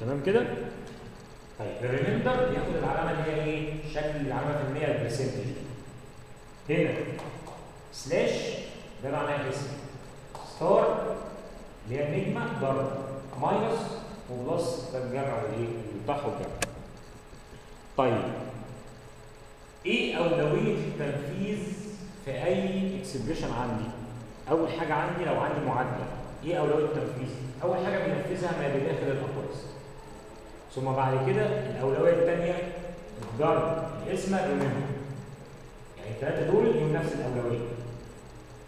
تمام كده؟ طيب ال remainder بياخد العلامة اللي هي إيه؟ شكل العلامة المية ال percentage هنا. slash ده معناه قسمة star اللي هي النجمه ضرب minus و plus ده الجمع والايه الطرح والجمع طيب. إيه أولوية التنفيذ في أي expression عندي؟ أول حاجة عندي لو عندي معادله إيه أولوية التنفيذ؟ أول حاجة بنفذها ما بداخل الأقواس. ثم بعد كده الأولوية الثانية الضرب القسمة remainder يعني الثلاثه دول ليهم نفس الأولوية.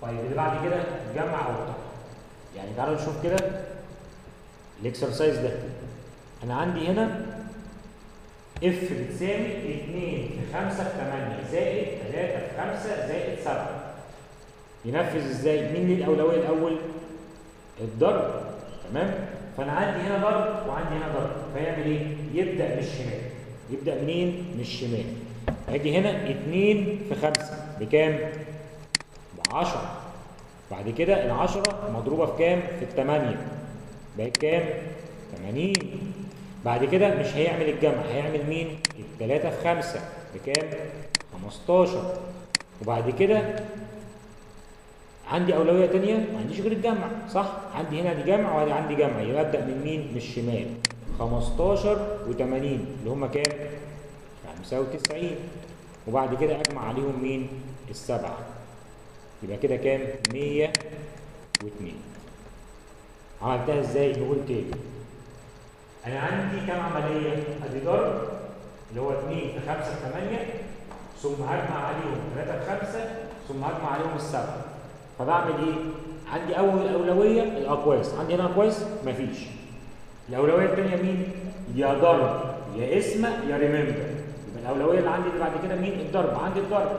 طيب اللي بعد كده الجمع أو الطرح يعني تعالوا نشوف كده ال exercise ده أنا عندي هنا F بتساوي 2 في 5 في 8 زائد 3 في 5 زائد 7 ينفذ إزاي؟ مين ليه الأولوية الأول؟ الضرب تمام؟ فأنا عندي هنا ضرب وعندي هنا ضرب فيعمل إيه؟ يبدأ من الشمال يبدأ منين؟ من الشمال أجي هنا 2 في 5 بكام؟ ب 10 بعد كده ال 10 مضروبة في كام؟ في الثمانيه بقت كام؟ 80 بعد كده مش هيعمل الجمع هيعمل مين؟ التلاتة في خمسة بكام؟ 15 وبعد كده عندي أولوية تانية ما عنديش غير الجمع صح؟ عندي هنا دي جمع وعندي عندي جمع يبقى أبدأ من مين؟ من الشمال 15 و80 اللي هم كام؟ 95 وبعد كده أجمع عليهم مين؟ السبعة يبقى كده كام؟ 102 عملتها إزاي؟ نقول تاني. أنا عندي كام عملية؟ أدي ضرب اللي هو 2 في 5 في 8 ثم هجمع عليهم 3 في 5 ثم هجمع عليهم السبعة. فبعمل إيه؟ عندي أول اولويه الأقواس. عندي هنا أقواس؟ مفيش. الأولوية الثانية مين؟ يا ضرب يا قسمة يا remainder يبقى الأولوية اللي عندي اللي بعد كده مين؟ الضرب عندي الضرب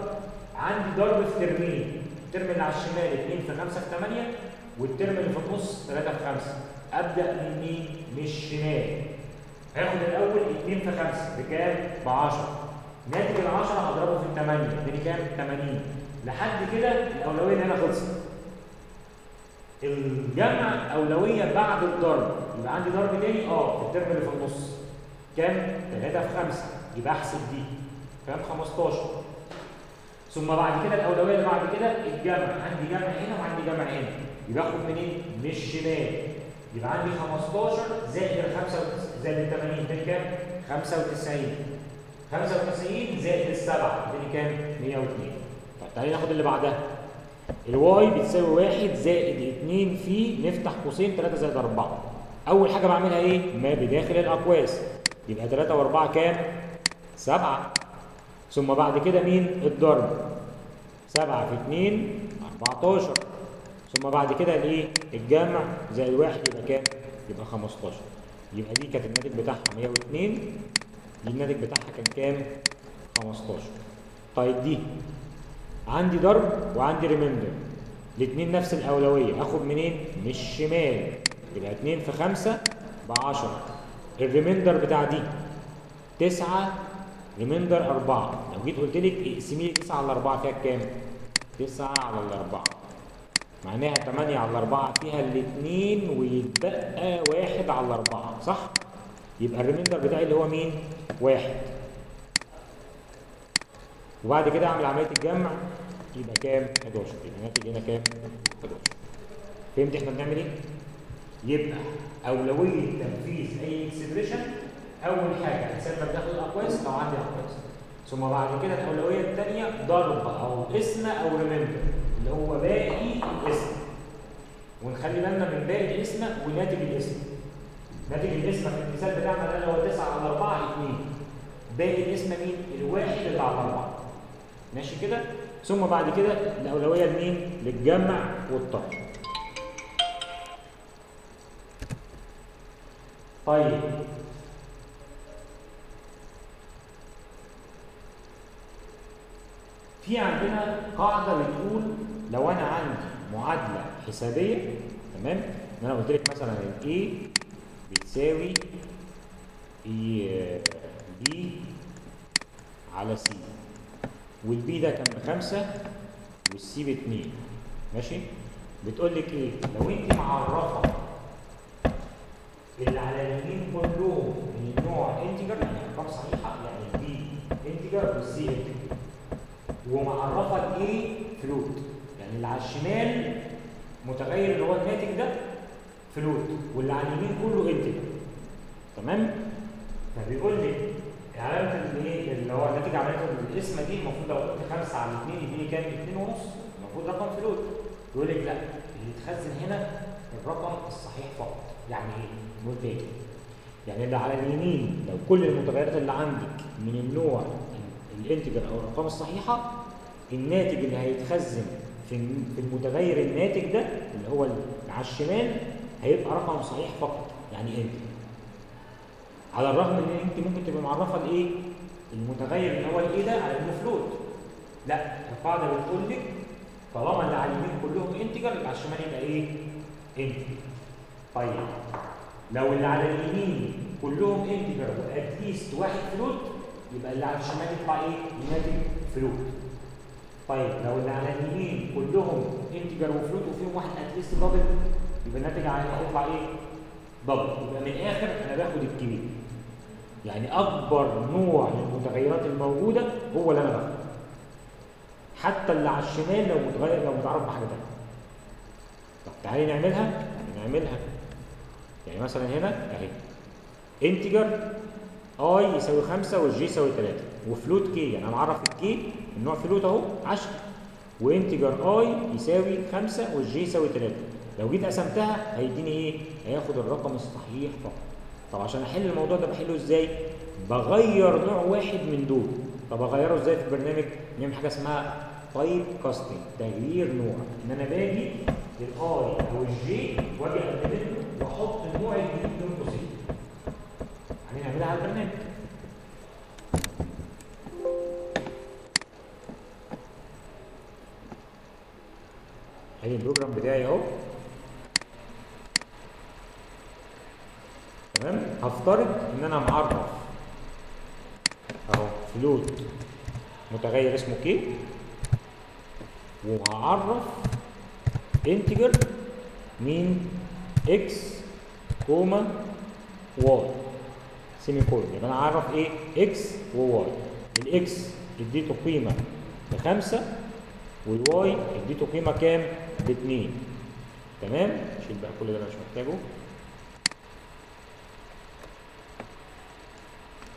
عندي ضرب في term ين ال term اللي على الشمال 2 في 5 في 8 وال term اللي في النص 3 في 5 أبدأ من مين؟ من الشمال. هاخد الأول 2 في 5 بكام؟ ب 10 ناتج ال 10 هضربه في 8 اداني كام؟ 80 لحد كده الأولوية هنا خلصت. الجمع أولوية بعد الضرب. يبقى عندي ضرب تاني؟ آه في الترم اللي في النص. كام؟ 3 في 5 يبقى أحسب دي. كام 15 ثم بعد كده الأولوية اللي بعد كده الجمع. عندي جمع هنا وعندي جمع هنا. يبقى أخد منين؟ من الشمال. يبقى عندي 15 زائد ال 5 زائد ال 80 ده كام 95 95 زائد السبعة. اديني كام 102 طب تعالى ناخد اللي بعدها. الواي بتساوي 1 زائد 2 في نفتح قوسين 3 زائد 4 أول حاجة بعملها إيه؟ ما بداخل الأقواس. يبقى 3 و4 كام؟ 7 ثم بعد كده مين؟ الضرب. 7 في 2 14 ثم بعد كده الايه الجمع زائد 1 يبقى كام؟ يبقى 15 يبقى دي كانت الناتج بتاعها 102 دي الناتج بتاعها كان كام؟ 15 طيب دي. عندي ضرب وعندي remainder الاثنين نفس الأولوية. آخد منين؟ من الشمال. يبقى 2 في 5 ب 10 ال remainder بتاع دي 9 remainder 4 لو جيت قلت لك اقسمي لي 9 على 4 فيها كام 9 على الأربعة معناها 8 على 4 فيها الاثنين ويتبقى واحد على 4 صح يبقى ال remainder بتاعي اللي هو مين واحد وبعد كده اعمل عمليه الجمع يبقى كام 11 يبقى الناتج هنا كام 11 فهمت إحنا بنعمل إيه يبقى اولويه تنفيذ اي expression أول حاجة هتحسب داخل الأقواس لو عندي أقواس. ثم بعد كده الأولوية الثانية ضرب أو اسم أو ريميندر اللي هو باقي الاسم ونخلي بالنا من باقي الاسم وناتج الاسم ناتج الاسم في المثال بتاعنا ده اللي هو 9 على 4 2 باقي الاسم مين؟ الواحد اللي على 4 ماشي كده؟ ثم بعد كده الأولوية لمين؟ للجمع والطرح. طيب. في عندنا قاعدة بتقول لو أنا عندي معادلة حسابية تمام؟ إن أنا قلت لك مثلا ال A بتساوي B على C والبي ده كان بخمسة والسي باتنين ماشي؟ بتقول لك إيه؟ لو أنت معرفة اللي على اليمين كلهم من النوع integer يعني أرقام صحيحة يعني ال B integer وال C integer. ومعرفة ال A float. يعني اللي على الشمال متغير اللي هو الناتج ده float واللي على اليمين كله integer تمام؟ فبيقول لك علامه اللي هو ناتج عمليه القسمه دي المفروض لو قلت 5 على 2 يديني كام؟ 2 ونص. المفروض رقم float. يقول لك لا اللي يتخزن هنا الرقم الصحيح فقط. يعني إيه؟ نقول تاني يعني اللي على اليمين لو كل المتغيرات اللي عندك من النوع ال integer أو الأرقام الصحيحة الناتج اللي هيتخزن في المتغير الناتج ده اللي هو على الشمال هيبقى رقم صحيح فقط يعني integer على الرغم إن أنت ممكن تبقى معرفة ال A المتغير اللي هو الإيه ده على انه float لأ القاعدة بتقول لك طالما اللي على اليمين كلهم integer اللي على الشمال يبقى إيه؟ integer. طيب لو اللي على اليمين كلهم integer و at least واحد float يبقى اللي على الشمال يطلع إيه؟ الناتج float. طيب لو اللي على اليمين كلهم integer و float وفيهم واحد at least double يبقى الناتج هيطلع إيه؟ double يبقى من الآخر أنا باخد الكبير. يعني أكبر نوع للمتغيرات الموجودة هو اللي أنا باخده. حتى اللي على الشمال لو متغير لو متعرف بحاجة ثانية طب تعالي نعملها. نعملها. يعني مثلا هنا أهي. integer i يساوي 5 وال j يساوي 3 و float k يعني أنا معرف ال k النوع float أهو 10 و integer i يساوي 5 وال j يساوي 3 لو جيت قسمتها هيديني إيه؟ هياخد الرقم الصحيح فقط. طب عشان أحل الموضوع ده بحله إزاي؟ بغير نوع واحد من دول. طب أغيره إزاي في البرنامج؟ نعمل حاجة اسمها type casting تغيير نوع إن أنا باجي لل i أو ال j وأجي اقلله وأحط النوع الجديد. هنعملها على البرنامج. ال program بتاعي أهو. تمام؟ هفترض إن أنا معرف. أهو float. متغير اسمه k وهعرف integer مين x comma y semicolon يبقى أنا اعرف إيه إكس وواي الاكس اديته قيمة بخمسة وال y اديته قيمة كام؟ باتنين. تمام؟ شيل بقى كل ده أنا مش محتاجه.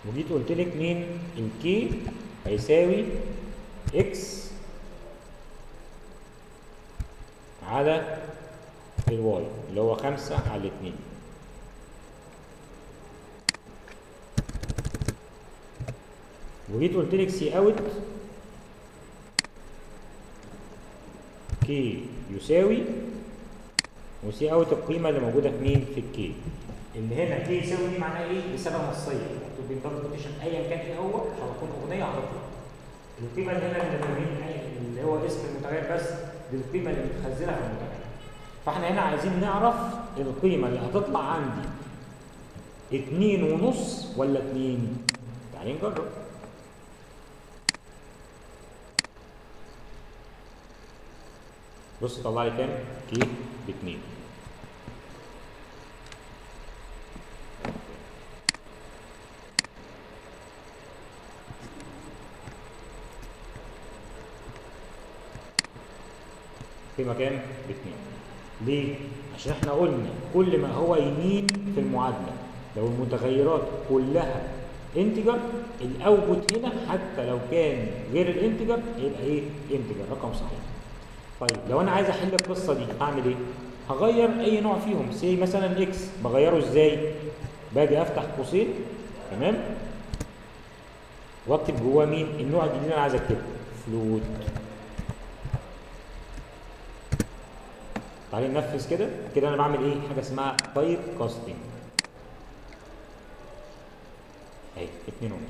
وجيت قلت لك مين؟ ال k هيساوي x على ال y اللي هو خمسة على اتنين. وجيت قلت لك cout. k يساوي و cout القيمة اللي موجودة في مين؟ في ال k اللي هنا k يساوي دي معناها إيه؟ رسالة نصية. مكتوب بين double quotation ايا كان إيه هو؟ مش هتكون أغنية هتطلع القيمة اللي هنا اللي اللي هو اسم المتغير بس دي القيمة اللي متخزنة في المتغير. فإحنا هنا عايزين نعرف القيمة اللي هتطلع عندي اتنين ونص ولا اتنين؟ تعالي نجرب. بص طلع لي كام؟ كي باتنين قيمة كام؟ باتنين ليه؟ عشان إحنا قلنا كل ما هو يمين في المعادلة لو المتغيرات كلها integer ال output هنا حتى لو كان غير ال integer يبقى إيه؟ integer رقم صحيح. طيب لو أنا عايز أحل القصة دي هعمل إيه؟ هغير أي نوع فيهم سي مثلا x بغيره إزاي؟ باجي أفتح قوسين تمام؟ وأكتب جواه مين؟ النوع الجديد اللي أنا عايز أكتبه float تعالي ننفذ كده كده أنا بعمل إيه؟ حاجة اسمها type casting أهي اتنين ونص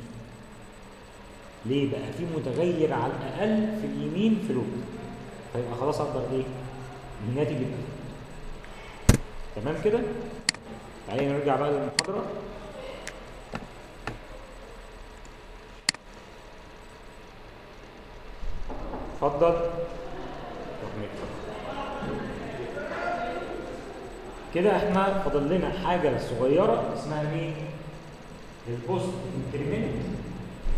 ليه بقى في متغير على الأقل في اليمين float فيبقى خلاص أقدر إيه؟ الناتج يبقى تمام كده؟ تعالي نرجع بقى للمحاضره اتفضل. كده إحنا فاضل لنا حاجة صغيرة اسمها مين ال post increment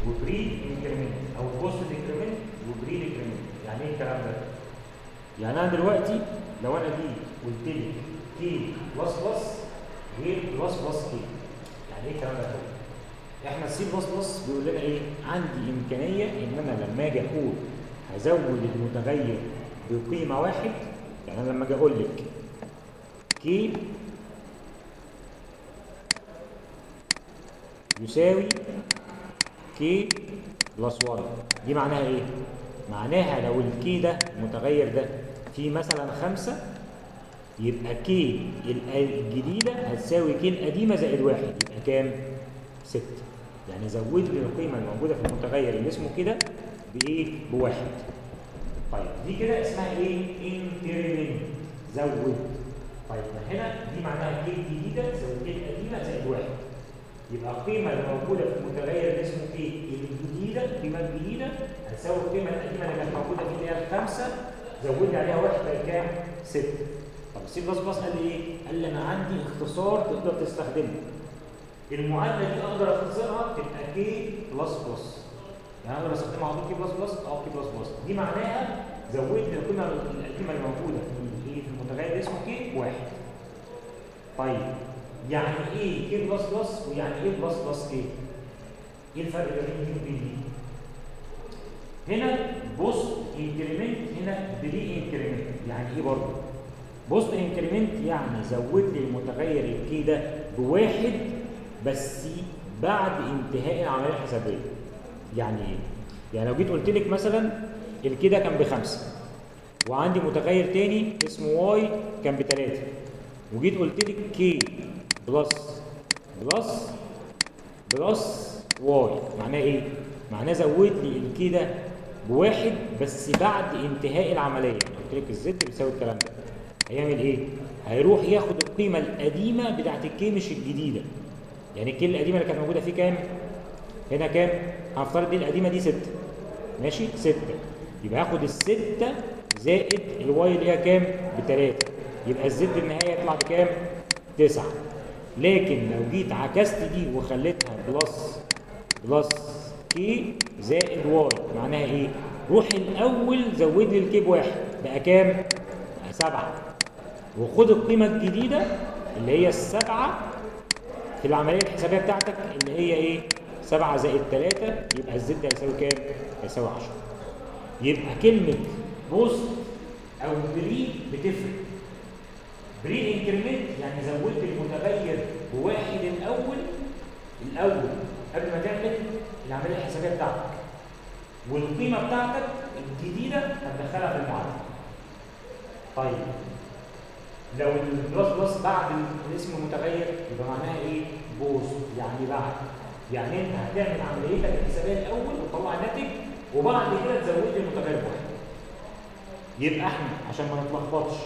و pre increment أو post increment و pre increment يعني إيه الكلام ده؟ يعني أنا دلوقتي لو أنا جيت قلت لي k plus plus غير plus plus k يعني إيه الكلام ده كله؟ إحنا ال C plus plus بيقول لنا إيه؟ عندي إمكانية إن أنا لما أجي أقول هزود المتغير بقيمة واحد يعني أنا لما أجي أقول لك k يساوي k plus 1 دي معناها إيه؟ معناها لو ال k ده المتغير ده فيه مثلا خمسة يبقى k الجديدة هتساوي k القديمة زائد واحد يبقى كام؟ ستة يعني زود لي القيمة الموجودة في المتغير اللي اسمه كده بإيه؟ بواحد طيب دي كده اسمها إيه؟ increment زود طيب ما هنا دي معناها k الجديدة زائد k القديمة زائد واحد يبقى القيمة اللي موجودة في المتغير اللي اسمه إيه؟ الجديدة القيمة الجديدة هتساوي القيمة القديمة اللي كانت موجودة فيه اللي هي الخمسة زود لي عليها واحد كام؟ ستة. طب ال C plus plus قال لي إيه؟ قال لي أنا عندي اختصار تقدر تستخدمه. المعادلة دي أقدر أختصرها تبقى k plus plus. يعني أقدر أستخدمها على طول k plus plus أو k plus plus. دي معناها زود لي القيمة القيمة اللي موجودة في؟ في المتغير اسمه k واحد. طيب يعني إيه k plus plus ويعني إيه plus plus k؟ إيه الفرق بين دي وبين دي؟ هنا post increment هنا pre increment يعني إيه برضه؟ post increment يعني زود لي المتغير ال k ده بواحد بس بعد انتهاء العملية الحسابية. يعني إيه؟ يعني لو جيت قلت لك مثلا ال k ده كان بخمسة وعندي متغير تاني اسمه y كان بثلاثه وجيت قلت لك k plus plus plus y معناه إيه؟ معناه زود لي ال k ده بواحد بس بعد انتهاء العملية. قلت لك ال Z بيساوي الكلام ده؟ هيعمل إيه؟ هيروح ياخد القيمة القديمة بتاعت ال K مش الجديدة. يعني ال K القديمة اللي كانت موجودة فيه كام؟ هنا كام؟ هنفترض دي القديمة دي 6 ماشي؟ 6 يبقى هاخد الستة زائد ال Y اللي هي كام؟ بتلاتة. يبقى ال Z النهائي يطلع بكام؟ تسعة. لكن لو جيت عكست دي وخليتها plus plus K زائد Y معناها إيه روح الأول زود لي الكي بواحد بقى كام؟ بقى سبعة. وخد القيمة الجديدة اللي هي السبعة في العملية الحسابية بتاعتك اللي هي إيه؟ 7 زائد 3 يبقى ال Z هيساوي كام؟ هيساوي 10 يبقى كلمة post أو pre بتفرق. pre increment يعني زودت المتغير بواحد الأول الأول قبل ما تعمل العملية الحسابية بتاعتك. والقيمة بتاعتك الجديدة هتدخلها في المعادلة. طيب لو ال plus plus بعد الاسم المتغير يبقى معناها إيه؟ post يعني بعد. يعني أنت هتعمل عمليتك الحسابية الأول وتطلع الناتج وبعد كده تزود لي المتغير واحد يبقى إحنا عشان ما نتلخبطش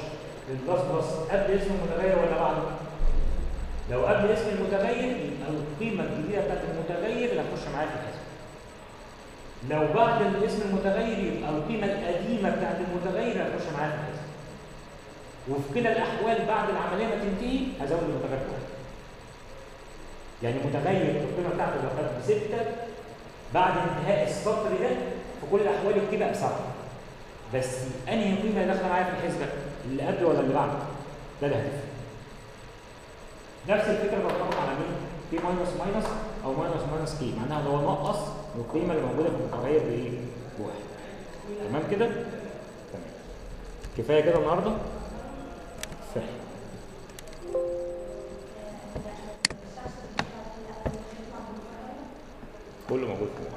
ال plus plus قبل اسم المتغير ولا بعده؟ لو قبل اسم المتغير يبقى القيمة الجديده بتاعت المتغير اللي هتخش معايا في الحساب. لو بعد الاسم المتغير يبقى القيمة القديمة بتاعت المتغير اللي هتخش معايا في الحساب. وفي كلا الأحوال بعد العملية ما تنتهي هزود المتغير واحد يعني متغير القيمة بتاعته لو كانت بستة بعد انتهاء السطر ده في كل الأحوال يكتبها بسبعه بس أنهي قيمة داخلة معايا في الحسبه اللي قبل ولا اللي بعد؟ ده اللي هتفرق. نفس الفكرة بتطبق على مين؟ K minus minus أو minus minus K. معناها إن هو نقص القيمة اللي موجودة في المتغير بإيه؟ بواحد. تمام كده؟ تمام. كفاية كده النهارده؟ كفايه كله موجود في المحاضرة